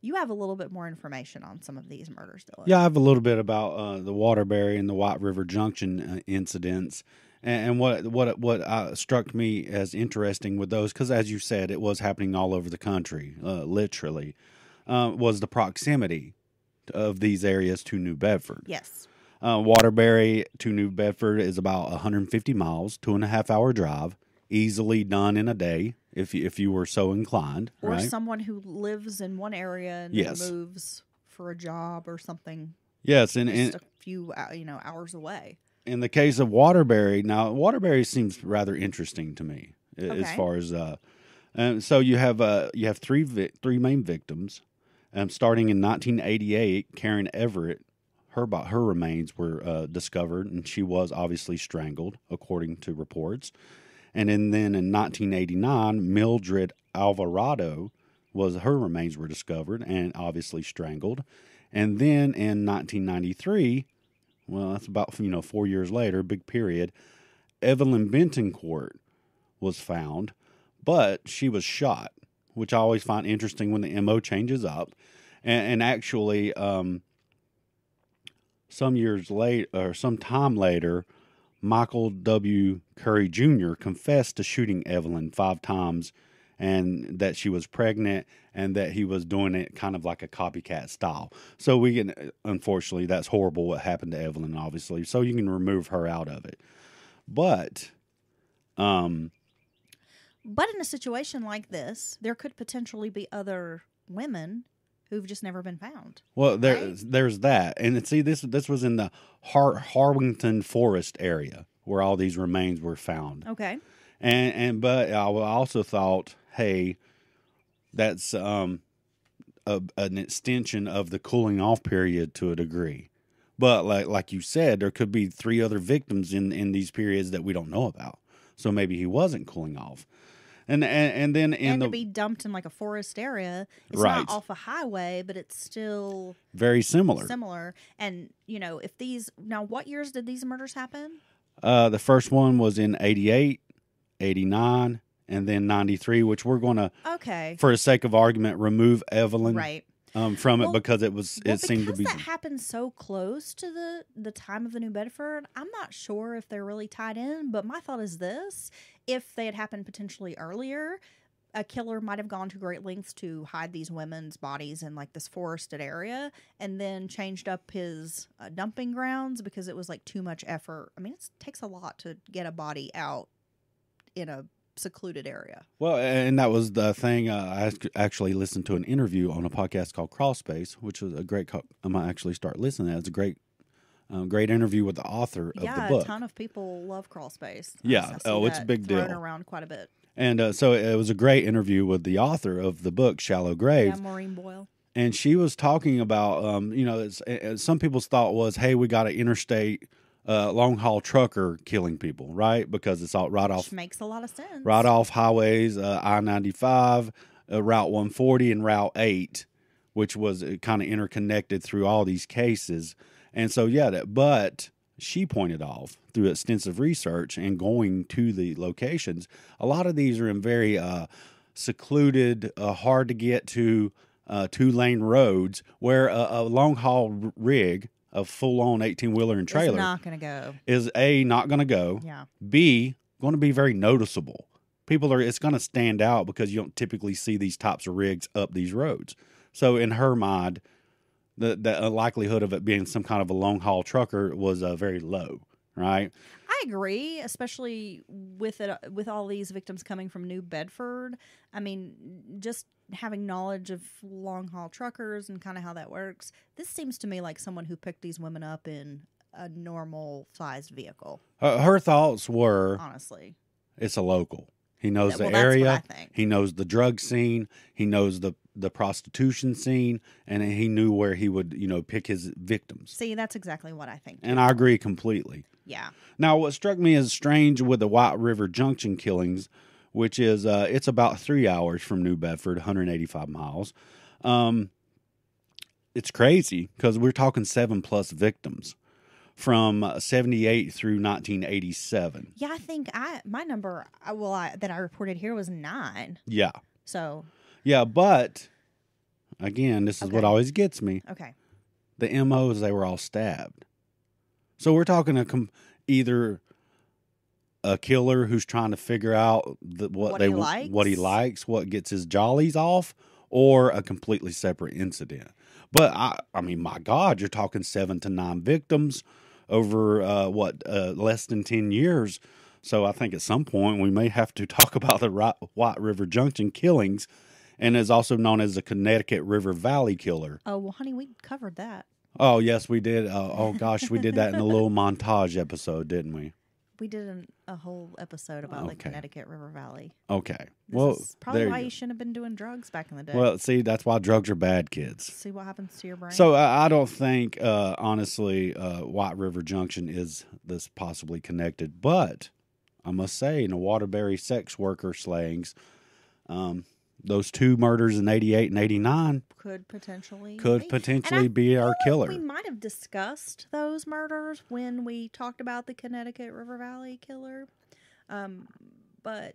You have a little bit more information on some of these murders, Dylan. Yeah, I have a little bit about uh, the Waterbury and the White River Junction uh, incidents, and, what what what uh, struck me as interesting with those, because as you said, it was happening all over the country, uh, literally, uh, was the proximity of these areas to New Bedford. Yes. Uh, Waterbury to New Bedford is about 150 miles, two and a half hour drive, easily done in a day if you, if you were so inclined. Or right? someone who lives in one area and Yes. moves for a job or something yes, and, just and a few you know hours away. in the case of Waterbury, now Waterbury seems rather interesting to me a- as far as uh, and so you have uh you have three vi- three main victims. Um, starting in 1988, Karen Everett, her her remains were uh, discovered, and she was obviously strangled, according to reports. And then, then in 1989, Mildred Alvarado was her remains were discovered and obviously strangled. And then in 1993, well, that's about you know four years later, big period. Evelyn Betancourt was found, but she was shot, which I always find interesting when the mo changes up. And, and actually, um, some years late or some time later, Michael W. Curry Jr. confessed to shooting Evelyn five times and that she was pregnant and that he was doing it kind of like a copycat style. So we can, unfortunately, that's horrible what happened to Evelyn, obviously. So you can remove her out of it. But, um, But in a situation like this, there could potentially be other women who've just never been found. Well, there, Right? there's that, and see this this was in the Har- Harwington Forest area where all these remains were found, Okay. and and but I also thought, hey, that's um a, an extension of the cooling off period to a degree, but like like you said, there could be three other victims in in these periods that we don't know about, so maybe he wasn't cooling off, and and and then in and the to be dumped in like a forest area. It's Right. not off a highway, but it's still very similar. similar. And, you know, if these now what years did these murders happen? Uh, the first one was in 88, 89, and then 93, which we're going to, Okay. for the sake of argument, remove Evelyn Right. um, from Well- it because it was Well, it seemed to be that happened so close to the the time of the New Bedford, I'm not sure if they're really tied in. But my thought is this: if they had happened potentially earlier, a killer might have gone to great lengths to hide these women's bodies in like this forested area, and then changed up his uh, dumping grounds because it was like too much effort. I mean, it takes a lot to get a body out in a secluded area. well, and that was the thing. Uh, I actually listened to an interview on a podcast called Crawl Space, which was a great. Co- I might actually start listening. It's a great, um, great interview with the author of yeah, the book. a ton of people love crawl space. Yeah, I oh, it's a big deal. around quite a bit. And uh, so it was a great interview with the author of the book, Shallow Graves. Yeah, Maureen Boyle. and she was talking about um, you know it's, uh, some people's thought was hey we got an interstate uh, long haul trucker killing people right because it's all right off Which makes a lot of sense. right off highways uh, i-95 uh, route 140 and route 8 which was kind of interconnected through all these cases and so yeah that, but she pointed off through extensive research and going to the locations a lot of these are in very uh, secluded uh, hard to get to uh, two lane roads where a, a long haul rig a full on 18 wheeler and trailer not going to go. is a not going to go Yeah. B, going to be very noticeable. People are, it's going to stand out because you don't typically see these types of rigs up these roads. So in her mind, the the likelihood of it being some kind of a long haul trucker was uh, very low, right? I agree, especially with it with all these victims coming from New Bedford. I mean, just having knowledge of long haul truckers and kind of how that works. This seems to me like someone who picked these women up in a normal sized vehicle. Uh, her thoughts were, Honestly, it's a local. He knows Th- the well, area. I think. He knows the drug scene. He knows the the prostitution scene, and he knew where he would, you know, pick his victims. see, that's exactly what I think. And I agree completely. Yeah, Now, what struck me as strange with the White River Junction killings, which is uh, it's about three hours from New Bedford, 185 miles. Um, it's crazy because we're talking seven plus victims from uh, 78 through 1987. yeah. I think I my number well I, that I reported here was nine. Yeah, So yeah, but again, this is what always gets me. okay, the MOs they were all stabbed. So we're talking a com- either a killer who's trying to figure out the, what, What they he what he likes. likes, what gets his jollies off, or a completely separate incident. But I, I mean, my God, you're talking seven to nine victims over uh, what uh, less than ten years. So I think at some point we may have to [laughs] talk about the White River Junction killings, and is also known as the Connecticut River Valley Killer. oh well, honey, we covered that. Oh yes, we did. Uh, oh gosh, we did that in a [laughs] little montage episode, didn't we? We did an, a whole episode about the Connecticut River Valley. Okay. This well, probably why you you shouldn't have been doing drugs back in the day. Well, see, that's why drugs are bad, kids. See what happens to your brain. So I I don't think, uh, honestly, uh, White River Junction is this possibly connected. But I must say, in the Waterbury sex worker slayings, um, those two murders in '88 and '89 could potentially could be. potentially I be our killer. We might have discussed those murders when we talked about the Connecticut River Valley killer, um, but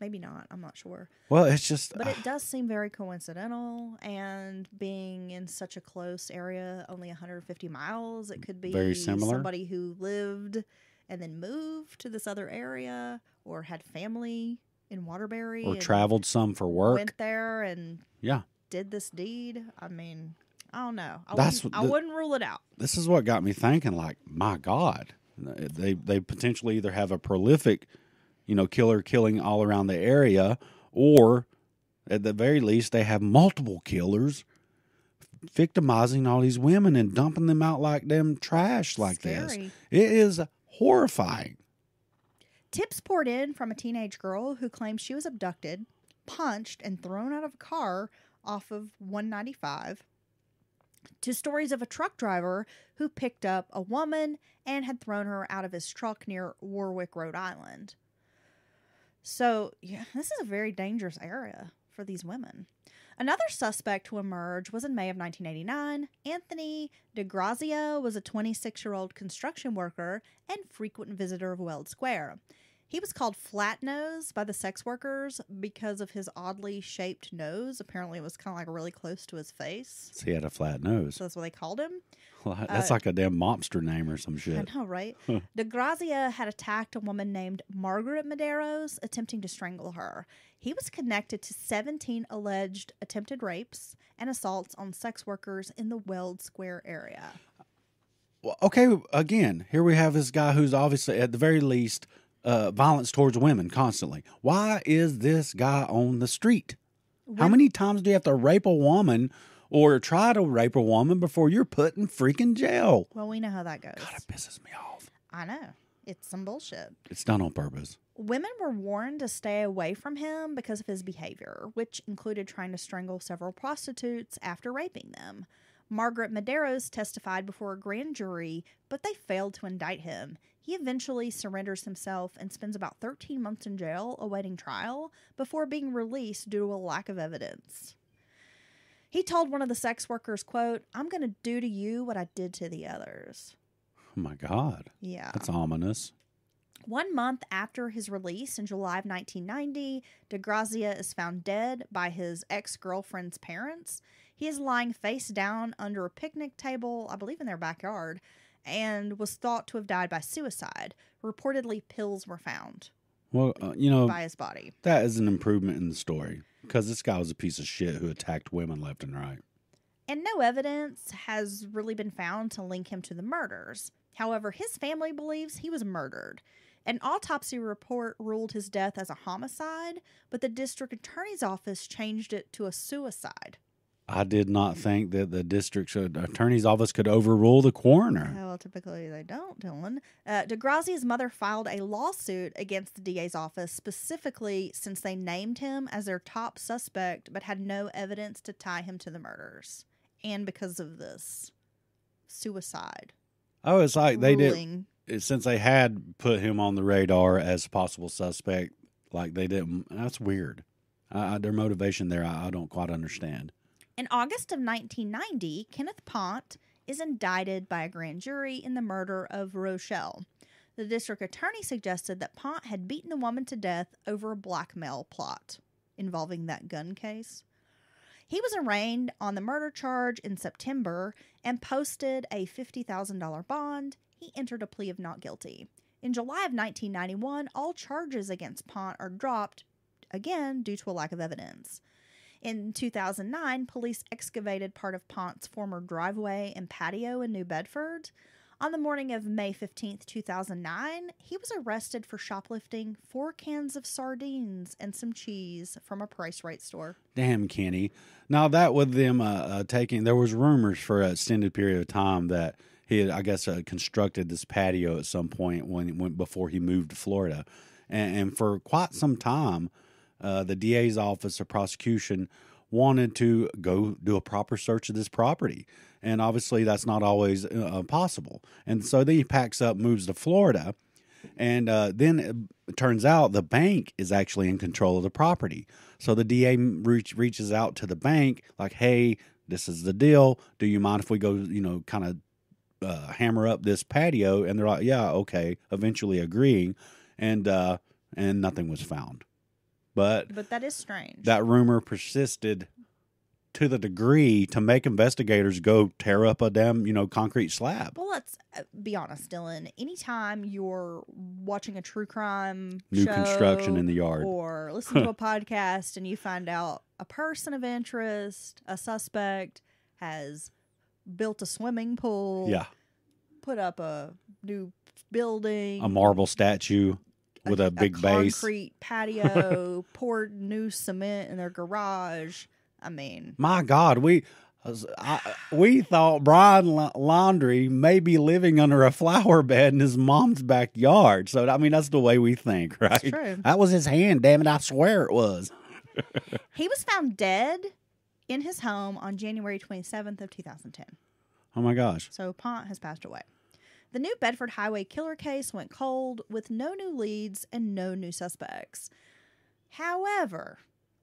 maybe not. I'm not sure. Well, it's just But it does seem very coincidental, and being in such a close area, only 150 miles, it could be Very similar. somebody who lived and then moved to this other area, or had family in Waterbury, or traveled some for work. went there and Yeah. did this deed. I mean, I don't know. I, That's wouldn't, what I wouldn't rule it out. this is what got me thinking like my god they they potentially either have a prolific you know killer killing all around the area or at the very least they have multiple killers victimizing all these women and dumping them out like them trash like this it is horrifying Tips poured in from a teenage girl who claimed she was abducted, punched, and thrown out of a car off of 195 to stories of a truck driver who picked up a woman and had thrown her out of his truck near Warwick, Rhode Island. So, yeah, this is a very dangerous area for these women. Another suspect to emerge was in May of 1989. Anthony DeGrazia was a 26 year old construction worker and frequent visitor of Weld Square. He was called Flat Nose by the sex workers because of his oddly shaped nose. Apparently, it was kind of like really close to his face. so he had a flat nose So that's what they called him. Well, that's uh, like a damn mobster name or some shit. I know, right? [laughs] DeGrazia had attacked a woman named Margaret Medeiros, attempting to strangle her. He was connected to 17 alleged attempted rapes and assaults on sex workers in the Weld Square area. Well, okay, again, here we have this guy who's obviously, at the very least, uh, violence towards women constantly. Why is this guy on the street? How many times do you have to rape a woman or try to rape a woman before you're put in freaking jail? Well, we know how that goes. God, it pisses me off. I know. It's some bullshit. It's done on purpose. Women were warned to stay away from him because of his behavior, which included trying to strangle several prostitutes after raping them. Margaret Medeiros testified before a grand jury, but they failed to indict him. He eventually surrenders himself and spends about 13 months in jail awaiting trial before being released due to a lack of evidence. He told one of the sex workers, quote, I'm going to do to you what I did to the others. Oh my God. Yeah. That's ominous. One month after his release in July of 1990, DeGrazia is found dead by his ex girlfriend's parents. He is lying face down under a picnic table, I believe in their backyard, and was thought to have died by suicide. Reportedly, pills were found Well, uh, you know, by his body. that is an improvement in the story because this guy was a piece of shit who attacked women left and right. And no evidence has really been found to link him to the murders. However, his family believes he was murdered. An autopsy report ruled his death as a homicide, but the district attorney's office changed it to a suicide. I did not think that the district attorney's office could overrule the coroner. Well, typically they don't, Dylan. Uh, DeGrazia's mother filed a lawsuit against the DA's office specifically since they named him as their top suspect but had no evidence to tie him to the murders. And because of this suicide. Oh, it's like they did since they had put him on the radar as a possible suspect. Like they didn't. That's weird. I, I- their motivation there, I, I don't quite understand. In August of 1990, Kenneth Ponte is indicted by a grand jury in the murder of Rochelle. The district attorney suggested that Ponte had beaten the woman to death over a blackmail plot involving that gun case. He was arraigned on the murder charge in September and posted a $50,000 bond. He entered a plea of not guilty. In July of 1991, all charges against Ponte are dropped, again due to a lack of evidence. In 2009, police excavated part of Ponte's former driveway and patio in New Bedford. On the morning of May 15th, 2009, he was arrested for shoplifting four cans of sardines and some cheese from a price right store. Damn, Kenny. Now that with them uh, uh, taking, there was rumors for an extended period of time that he had, I guess, uh, constructed this patio at some point when, when before he moved to Florida, and, and for quite some time, uh, the DA's office of prosecution wanted to go do a proper search of this property, and obviously that's not always uh, possible. And so then he packs up, moves to Florida, and uh, then it turns out the bank is actually in control of the property. So the DA reach, reaches out to the bank, like, hey, this is the deal. Do you mind if we go, you know, kind of uh, hammer up this patio? And they're like, yeah, okay, eventually agreeing. And, uh, and nothing was found. But But that is strange. that rumor persisted to the degree to make investigators go tear up a damn, you know, concrete slab. well, let's uh, be honest, Dylan. Anytime you're watching a true crime New construction in the yard. or [laughs] listen to a podcast and you find out a person of interest, a suspect, has built a swimming pool, Yeah. put up a new building, A marble statue with a, big base. concrete patio, [laughs] poured new cement in their garage. I mean, My God, we I, we thought Brian Laundrie may be living under a flower bed in his mom's backyard. So I mean, that's the way we think, right? true. That was his hand. Damn it! I swear it was. he was found dead in his home on January 27th of 2010. Oh my gosh. So Ponte has passed away. The New Bedford Highway killer case went cold with no new leads and no new suspects. However,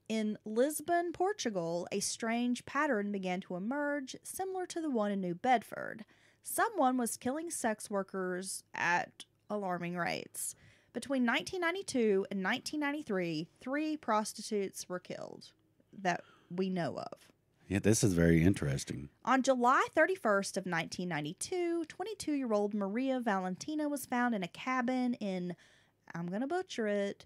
in Lisbon, Portugal, a strange pattern began to emerge similar to the one in New Bedford. Someone was killing sex workers at alarming rates. Between 1992 and 1993, three prostitutes were killed that we know of. Yeah, this is very interesting. On July 31st of 1992, 22-year-old Maria Valentina was found in a cabin in I'm going to butcher it,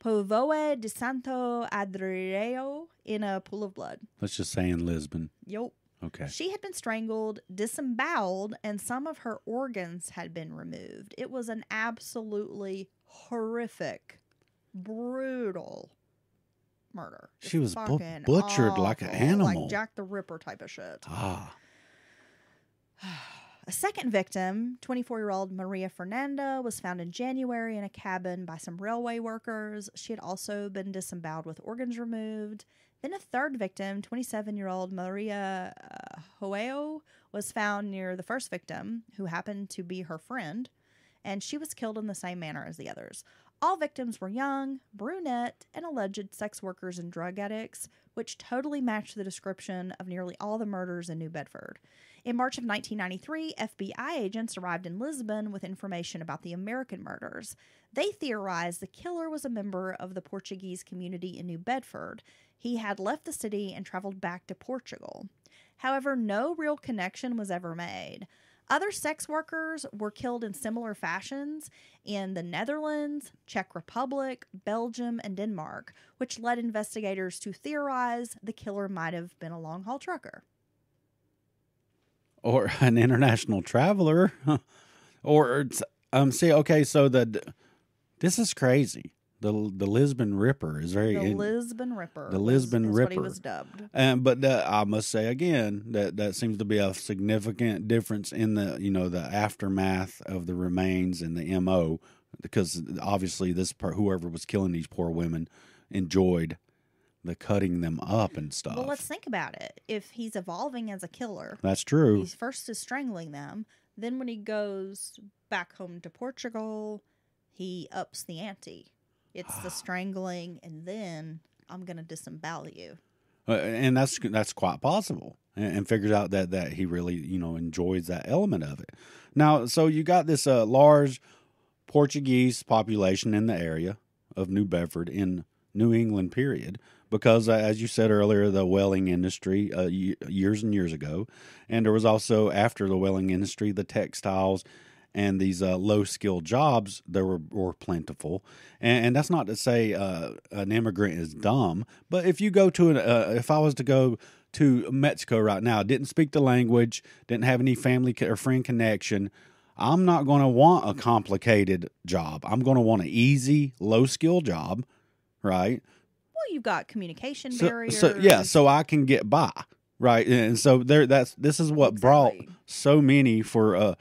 Povoe de Santo Adrieo in a pool of blood. Let's just say in Lisbon. Yep. Okay. She had been strangled, disemboweled, and some of her organs had been removed. It was an absolutely horrific, brutal murder. Just She was bu- butchered like an animal. like Jack the Ripper type of shit. Ah, [sighs] A second victim, 24 year old Maria Fernanda, was found in January in a cabin by some railway workers. She had also been disemboweled with organs removed. Then a third victim, 27 year old Maria uh, Hoeo, was found near the first victim, who happened to be her friend, and she was killed in the same manner as the others. All victims were young, brunette, and alleged sex workers and drug addicts, which totally matched the description of nearly all the murders in New Bedford. In March of 1993, FBI agents arrived in Lisbon with information about the American murders. They theorized the killer was a member of the Portuguese community in New Bedford. He had left the city and traveled back to Portugal. However, no real connection was ever made. Other sex workers were killed in similar fashions in the Netherlands, Czech Republic, Belgium, and Denmark, which led investigators to theorize the killer might have been a long haul trucker. or [laughs] an international traveler, [laughs] or um. See, okay, so the this is crazy. The the Lisbon Ripper is very The Lisbon Ripper. the was- Lisbon is What he Ripper. was dubbed. And but that, I must say again that that seems to be a significant difference in the you know the aftermath of the remains and the mo because obviously this part whoever was killing these poor women enjoyed the cutting them up and stuff. Well, let's think about it. If he's evolving as a killer, That's true. He's first is strangling them. Then when he goes back home to Portugal, he ups the ante. It's the strangling, and then I'm gonna disembowel you. Uh, and that's that's quite possible and, and figures out that that he really you know enjoys that element of it now so you got this uh, large portuguese population in the area of new bedford in new england period because uh, as you said earlier the whaling industry uh, y- years and years ago and there was also after the whaling industry the textiles and these uh, low skilled jobs that were, were plentiful. And, and that's not to say uh, an immigrant is dumb, but if you go to an, uh, if I was to go to Mexico right now, didn't speak the language, didn't have any family or friend connection, I'm not going to want a complicated job. I'm going to want an easy, low skill job, right? Well, you've got communication So, barriers. so yeah, so I can get by, right? And so there, that's this is what brought so many for uh,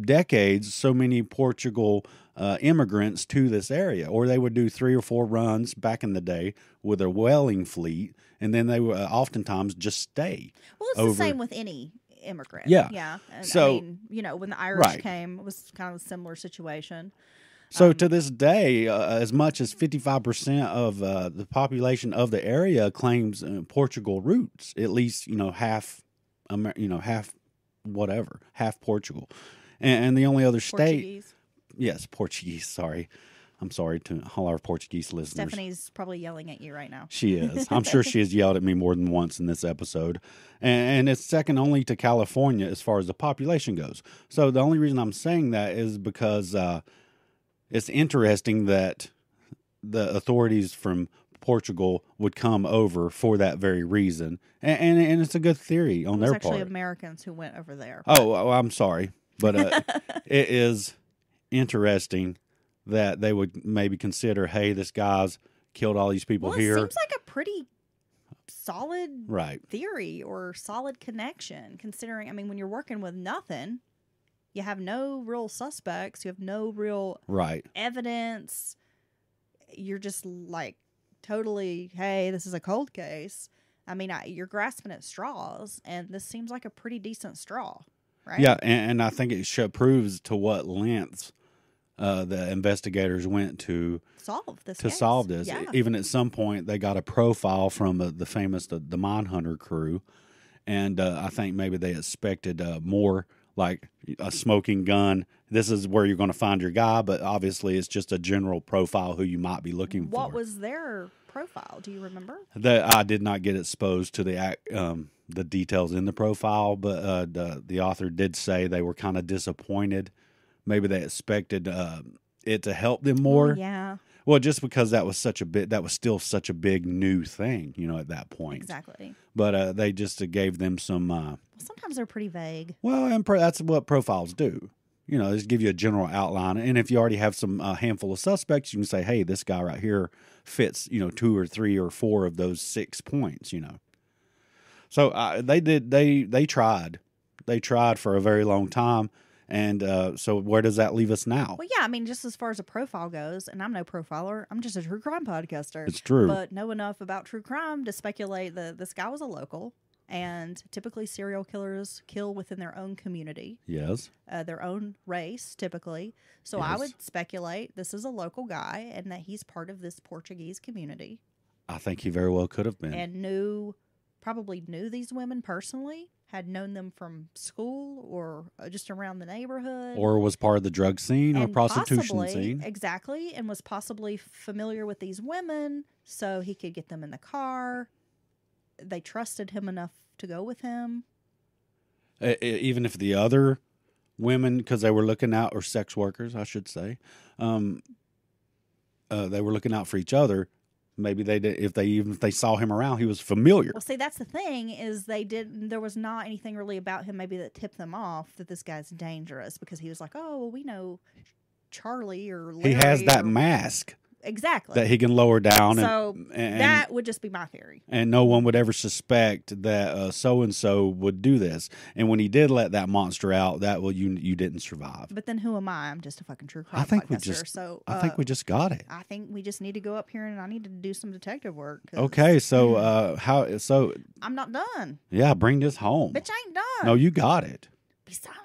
decades, so many Portugal uh, immigrants to this area, or they would do three or four runs back in the day with a whaling fleet, and then they would uh, oftentimes just stay. well, it's over- the same with any immigrant. Yeah. yeah. And, So- I mean, you know, when the Irish Right. came, it was kind of a similar situation. So Um, to this day, uh, as much as fifty-five percent of uh, the population of the area claims uh, Portugal roots, at least you know half, Amer- you know half, whatever, half Portugal, and, and the only other state, Portuguese. yes, Portuguese. Sorry, I'm sorry to all our Portuguese listeners. Stephanie's probably yelling at you right now. She is. [laughs] I'm sure she has yelled at me more than once in this episode. And, and it's second only to California as far as the population goes. So the only reason I'm saying that is because uh, it's interesting that the authorities from Portugal would come over for that very reason. And, and, and it's a good theory on their actually part. Americans who went over there. Oh, oh, I'm sorry, but uh, [laughs] it is interesting that they would maybe consider, hey, this guy's killed all these people well, here, it seems like a pretty solid right? theory or solid connection considering i mean when you're working with nothing you have no real suspects you have no real Right. evidence you're just like totally hey this is a cold case i mean I, you're grasping at straws and this seems like a pretty decent straw right Yeah, and, and I think it show, proves to what lengths uh, the investigators went to solve this to case. solve this. yeah. Even at some point, they got a profile from uh, the famous the, the Mindhunter crew, and uh, I think maybe they expected uh, more like a smoking gun. This is where you're going to find your guy, but obviously it's just a general profile who you might be looking what for. What was their profile do you remember that I did not get exposed to the um, the details in the profile, but uh, the the author did say they were kind of disappointed. Maybe they expected uh, it to help them more. Oh, yeah Well, just because that was such a bit, that was still such a big new thing, you know, at that point. exactly But uh, they just uh, gave them some. Uh, sometimes they're pretty vague well, and pro- that's what profiles do. You know, they just give you a general outline, and if you already have some uh, handful of suspects, you can say, "Hey, this guy right here fits." You know, two or three or four of those six points. You know, so uh, they did. They they tried. They tried for a very long time, and uh, so where does that leave us now? Well, yeah, I mean, just as far as a profile goes, and I'm no profiler, I'm just a true crime podcaster. It's true. But know enough about true crime to speculate that this guy was a local, and typically serial killers kill within their own community, yes. uh, their own race, typically. So I would speculate this is a local guy and that he's part of this Portuguese community I think he very well could have been. and knew, probably knew these women personally, had known them from school or uh, just around the neighborhood. or was part of the drug scene or prostitution possibly- scene. Exactly, and was possibly familiar with these women, so he could get them in the car. They trusted him enough to go with him. E- even if the other women, because they were looking out, or sex workers, I should say, um, uh, they were looking out for each other. Maybe they did. If they even if they saw him around, he was familiar. Well, see, that's the thing is they didn't. There was not anything really about him maybe that tipped them off that this guy's dangerous because he was like, oh, well, we know Charlie or Larry He has that or- mask exactly. that he can lower down, so and, and that would just be my theory. and no one would ever suspect that so and so would do this. And when he did let that monster out, that well, you you didn't survive. But then who am I? I'm just a fucking true crime I think we just- So I think uh, we just got it. I think we just need to go up here and I need to do some detective work. Okay, so uh, how? So I'm not done. yeah, bring this home. Bitch, I ain't done. No, you got it. Be silent.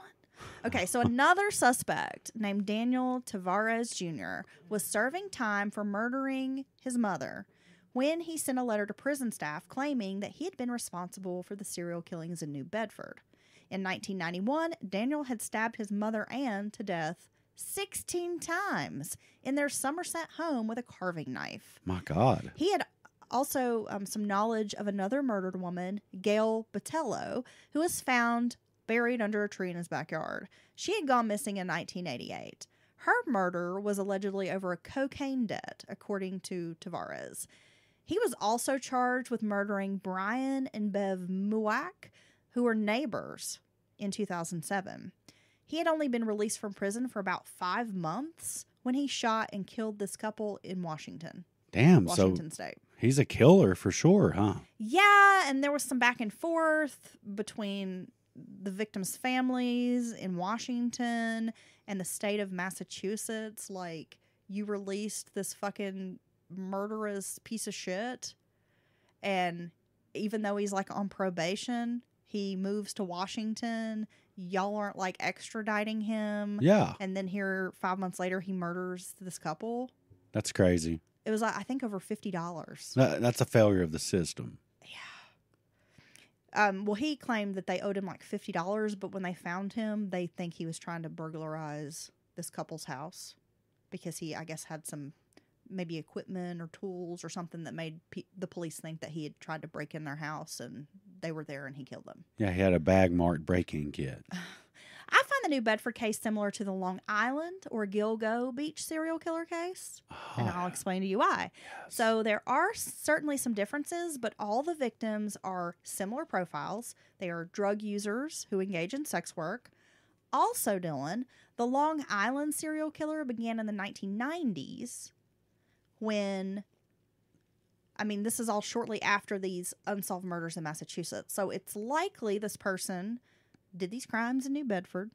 Okay, so another suspect named Daniel Tavares Jr. was serving time for murdering his mother when he sent a letter to prison staff claiming that he had been responsible for the serial killings in New Bedford. In 1991, Daniel had stabbed his mother Anne to death 16 times in their Somerset home with a carving knife. My God. He had also um, some knowledge of another murdered woman, Gail Botello, who was found buried under a tree in his backyard. She had gone missing in 1988. Her murder was allegedly over a cocaine debt, according to Tavares. He was also charged with murdering Brian and Bev Mauck, who were neighbors, in 2007. He had only been released from prison for about five months when he shot and killed this couple in Washington. Damn. Washington So State. he's a killer for sure, huh? Yeah, and there was some back and forth between the victims' families in Washington and the state of Massachusetts. Like, you released this fucking murderous piece of shit, and even though he's like on probation, he moves to Washington. Y'all aren't like extraditing him. Yeah, And then here, five months later, he murders this couple. that's crazy. It was, like, I think, over fifty dollars. That, that's a failure of the system. Um, well, he claimed that they owed him like fifty dollars, but when they found him, they think he was trying to burglarize this couple's house because he, I guess, had some maybe equipment or tools or something that made pe- the police think that he had tried to break in their house and they were there and he killed them. Yeah, he had a bag marked break-in kit. [sighs] [laughs] The New Bedford case similar to the Long Island or Gilgo Beach serial killer case, and oh, I'll explain to you why. So there are certainly some differences, but all the victims are similar profiles. They are drug users who engage in sex work. Also, Dylan, the Long Island serial killer began in the 1990s when I mean, this is all shortly after these unsolved murders in Massachusetts. So it's likely this person did these crimes in New Bedford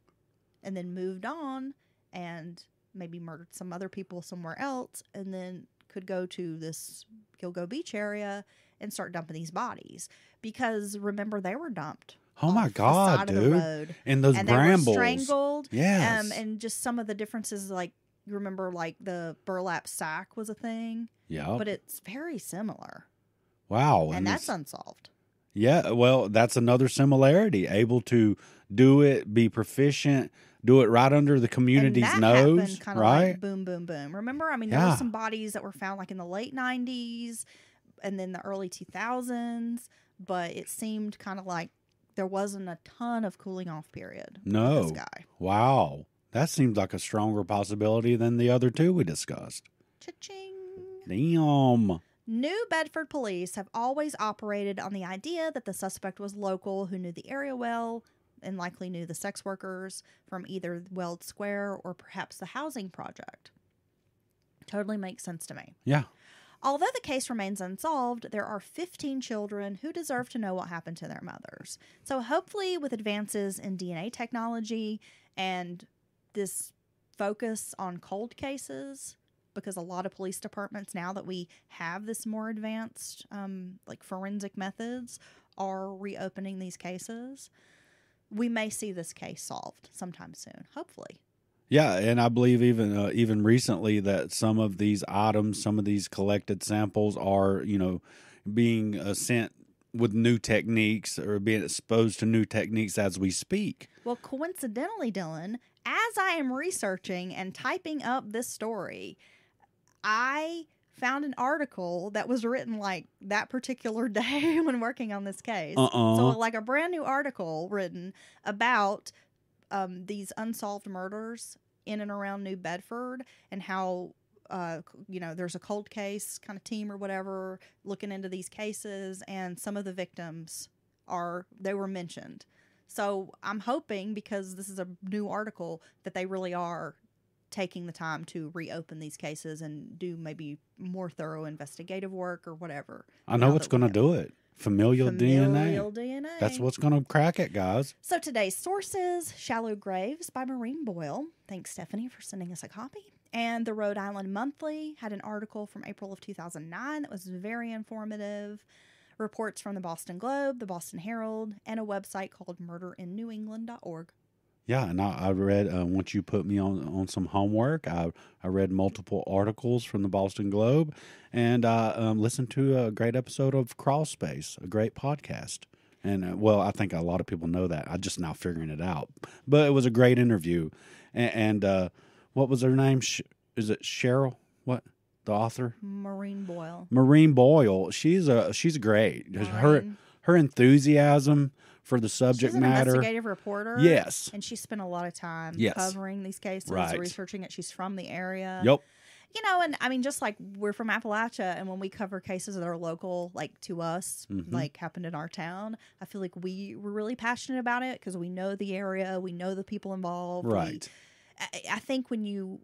and then moved on and maybe murdered some other people somewhere else and then could go to this Gilgo Beach area and start dumping these bodies. Because remember, they were dumped. oh my God, side of the dude! road. And those and brambles. they were strangled. Yes. Um, and just some of the differences, like you remember, like the burlap sack was a thing, yeah. but it's very similar, wow. and that's unsolved. yeah. Well, that's another similarity. Able to do it, be proficient, do it right under the community's nose, happened right? like boom, boom, boom. Remember, I mean, there Yeah. were some bodies that were found like in the late '90s and then the early 2000s, but it seemed kind of like there wasn't a ton of cooling off period. No. this guy. Wow. That seems like a stronger possibility than the other two we discussed. Cha-ching. Damn. New Bedford police have always operated on the idea that the suspect was local who knew the area well and likely knew the sex workers from either Weld Square or perhaps the housing project. Totally makes sense to me. Yeah. Although the case remains unsolved, there are 15 children who deserve to know what happened to their mothers. So, hopefully, with advances in DNA technology and this focus on cold cases, because a lot of police departments, now that we have this more advanced, um, like forensic methods, are reopening these cases, we may see this case solved sometime soon, hopefully. Yeah, and I believe even uh, even recently that some of these items, some of these collected samples are, you know, being uh, sent with new techniques or being exposed to new techniques as we speak. Well, coincidentally, Dylan, as I am researching and typing up this story, I found an article that was written like that particular [laughs] day when working on this case. Uh-uh. So, like a brand new article written about um, these unsolved murders in and around New Bedford and how uh, you know, there's a cold case kind of team or whatever looking into these cases, and some of the victims are they were mentioned. So I'm hoping because this is a new article that they really are taking the time to reopen these cases and do maybe more thorough investigative work or whatever. I know now what's going to do it. Familial, Familial DNA. DNA. That's what's going to crack it, guys. So today's sources: Shallow Graves by Maureen Boyle. Thanks, Stephanie, for sending us a copy. And the Rhode Island Monthly had an article from April of 2009 that was very informative. Reports from the Boston Globe, the Boston Herald, and a website called murderinnewengland.org. Yeah, and I, I read uh, once you put me on on some homework. I I read multiple articles from the Boston Globe, and I um, listened to a great episode of Crawl Space, a great podcast. And uh, well, I think a lot of people know that. I'm just now figuring it out, but it was a great interview. And, and uh, what was her name? Sh- is it Cheryl? What the author? Maureen Boyle. Maureen Boyle. She's a she's great. Her her enthusiasm for the subject She's an matter. investigative reporter. Yes. And she spent a lot of time Yes. covering these cases, Right. researching it. She's from the area. Yep. you know, and I mean, just like we're from Appalachia, and when we cover cases that are local, like to us, Mhm. like happened in our town, I feel like we were really passionate about it because we know the area, we know the people involved. we- Right. I, I think when you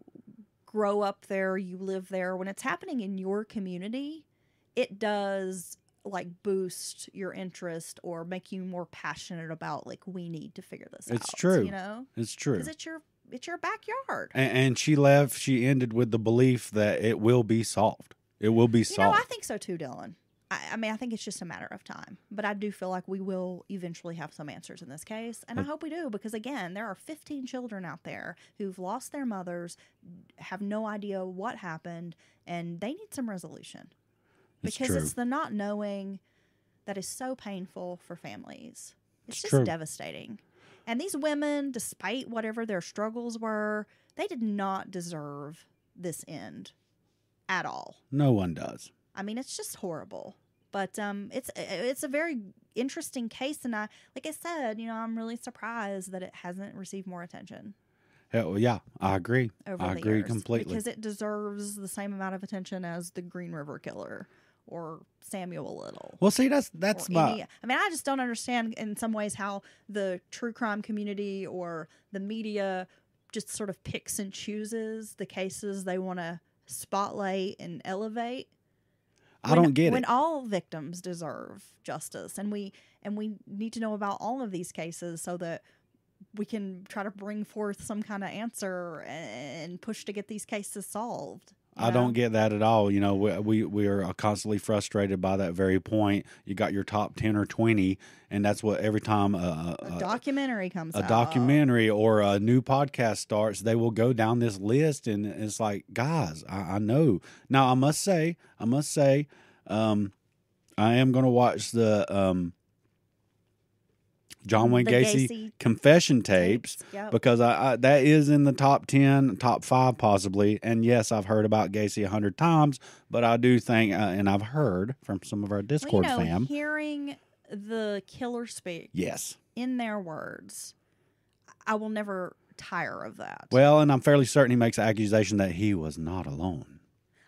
grow up there, you live there, when it's happening in your community, it does like boost your interest or make you more passionate about like we need to figure this out. It's true. you know, It's true. because it's your it's your backyard. And, and she left. She ended with the belief that it will be solved. It will be You know, solved. I think so too, Dylan. I, I mean, I think it's just a matter of time. But I do feel like we will eventually have some answers in this case. And I hope we do because, again, there are 15 children out there who've lost their mothers, have no idea what happened, and they need some resolution. It's Because true. it's the not knowing that is so painful for families. It's, It's just true. devastating. And these women, despite whatever their struggles were, they did not deserve this end at all. no one does. I mean, it's just horrible. But um, it's it's a very interesting case, and I like I said, you know, I'm really surprised that it hasn't received more attention Hell, yeah, I agree. over I agree years completely. because it deserves the same amount of attention as the Green River Killer or Samuel Little. well, see, that's that's my any- I mean, I just don't understand in some ways how the true crime community or the media just sort of picks and chooses the cases they want to spotlight and elevate. I when- don't get when it. When all victims deserve justice and we and we need to know about all of these cases so that we can try to bring forth some kind of answer and push to get these cases solved I don't get that at all. You know, we, we we are constantly frustrated by that very point. You got your top ten or twenty, and that's what every time a, a a, documentary comes a out documentary or a new podcast starts, they will go down this list, and it's like, guys, I, I know. Now, I must say, I must say, um, I am going to watch the um, John Wayne Gacy, Gacy confession tapes Yep. because I, I that is in the top 10 top 5 possibly and yes i've heard about gacy a hundred times but i do think uh, and i've heard from some of our Well, discord you know, fam hearing the killer speak yes in their words, I will never tire of that. well and i'm fairly certain he makes the accusation that he was not alone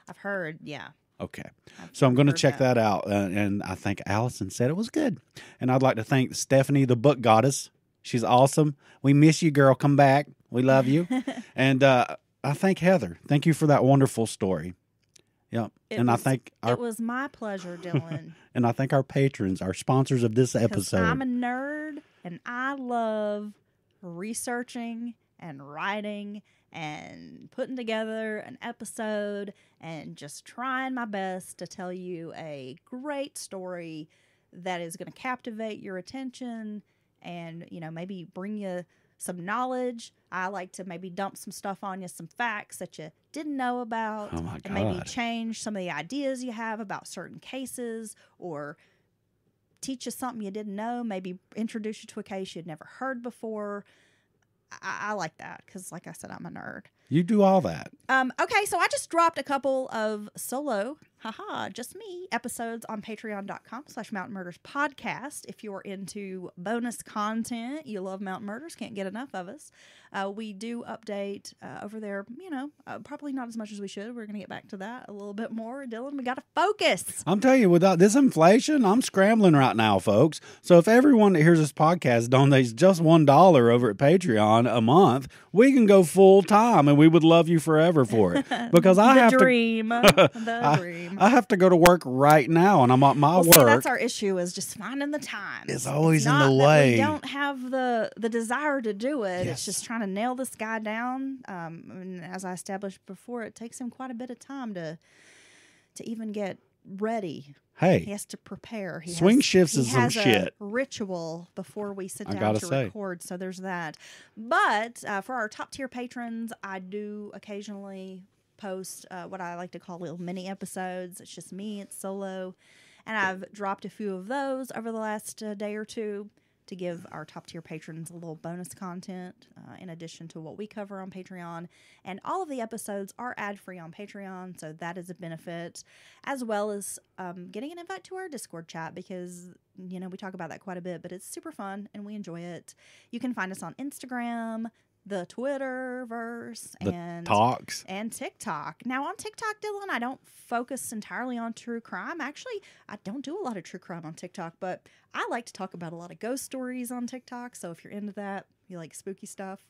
I've heard, yeah. Okay. So i'm going to check that, out uh, and i think allison said it was good. And i'd like to thank stephanie the book goddess. She's awesome. We miss you girl. Come back. We love you. [laughs] And uh, i thank heather. Thank you for that wonderful story. Yep. It and was- i think our It was my pleasure, Dylan. [laughs] And I thank our patrons, our sponsors of this episode. I'm a nerd and I love researching and writing and putting together an episode and just trying my best to tell you a great story that is going to captivate your attention and you know maybe bring you some knowledge. I like to maybe dump some stuff on you, some facts that you didn't know about, Oh my and maybe change some of the ideas you have about certain cases or teach you something you didn't know, maybe introduce you to a case you'd never heard before. I, I like that because, like I said, I'm a nerd. you do all that. Um, okay, so I just dropped a couple of solo haha, just me, episodes on patreon.com slash mountain murders podcast. If you're into bonus content, you love mountain murders, can't get enough of us. Uh, we do update uh, over there, you know, uh, probably not as much as we should. We're going to get back to that a little bit more. Dylan, we got to focus. I'm telling you, without this inflation, I'm scrambling right now, folks. So if everyone that hears this podcast donates just one dollar over at Patreon a month, we can go full time, and we would love you forever for it. [laughs] Because I the have dream. [laughs] the I, dream. I have to go to work right now, and I'm at my Well, work. see, that's our issue is just finding the time. It's always in not the that way. We don't have the the desire to do it. Yes. It's just trying to nail this guy down. Um, and as I established before, it takes him quite a bit of time to to even get ready. Hey, He has to prepare. He Swing has, shifts he is some a shit. ritual before we sit I down to say. record. So there's that. But uh, for our top tier patrons, I do occasionally post uh, what I like to call little mini episodes. It's just me. It's solo, and I've dropped a few of those over the last uh, day or two to give our top tier patrons a little bonus content uh, in addition to what we cover on Patreon. And all of the episodes are ad free on Patreon, so that is a benefit, as well as um, getting an invite to our Discord chat because, you know, we talk about that quite a bit, but it's super fun and we enjoy it. You can find us on Instagram, the Twitterverse, the and talks. and TikTok. Now on TikTok, Dylan, I don't focus entirely on true crime. Actually, I don't do a lot of true crime on TikTok, but I like to talk about a lot of ghost stories on TikTok. So if you're into that, you like spooky stuff,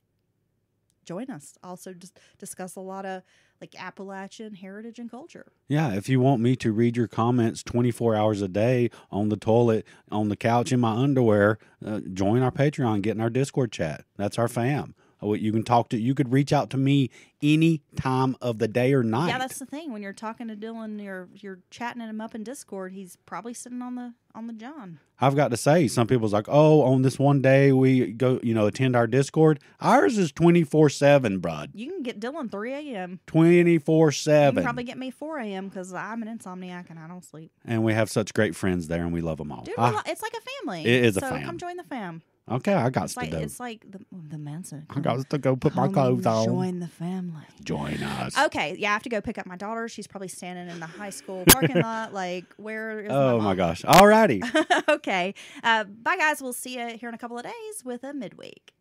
join us. Also, just discuss a lot of like Appalachian heritage and culture. Yeah, if you want me to read your comments 24 hours a day on the toilet, on the couch, in my underwear, uh, join our Patreon, get in our Discord chat. That's our fam. You can talk to, you could reach out to me any time of the day or night. Yeah, that's the thing. When you're talking to Dylan, you're you're chatting him up in Discord. He's probably sitting on the on the John. I've got to say, some people's like, oh, on this one day we go, you know, attend our Discord. Ours is 24 7, bud. You can get Dylan 3 a.m. 24 7. probably get me 4 a.m. because I'm an insomniac and I don't sleep. And we have such great friends there and we love them all. Dude, Ah, we lo- it's like a family. It is a so fam. come join the fam. Okay, I got It's to like do. it's like the the Manson. I got to go put my clothes on. Join the family. Join us. Okay, yeah, I have to go pick up my daughter. She's probably standing in the high school parking [laughs] lot. Like, where is Oh my, my gosh. All righty. [laughs] okay, uh, bye guys. We'll see you here in a couple of days with a midweek.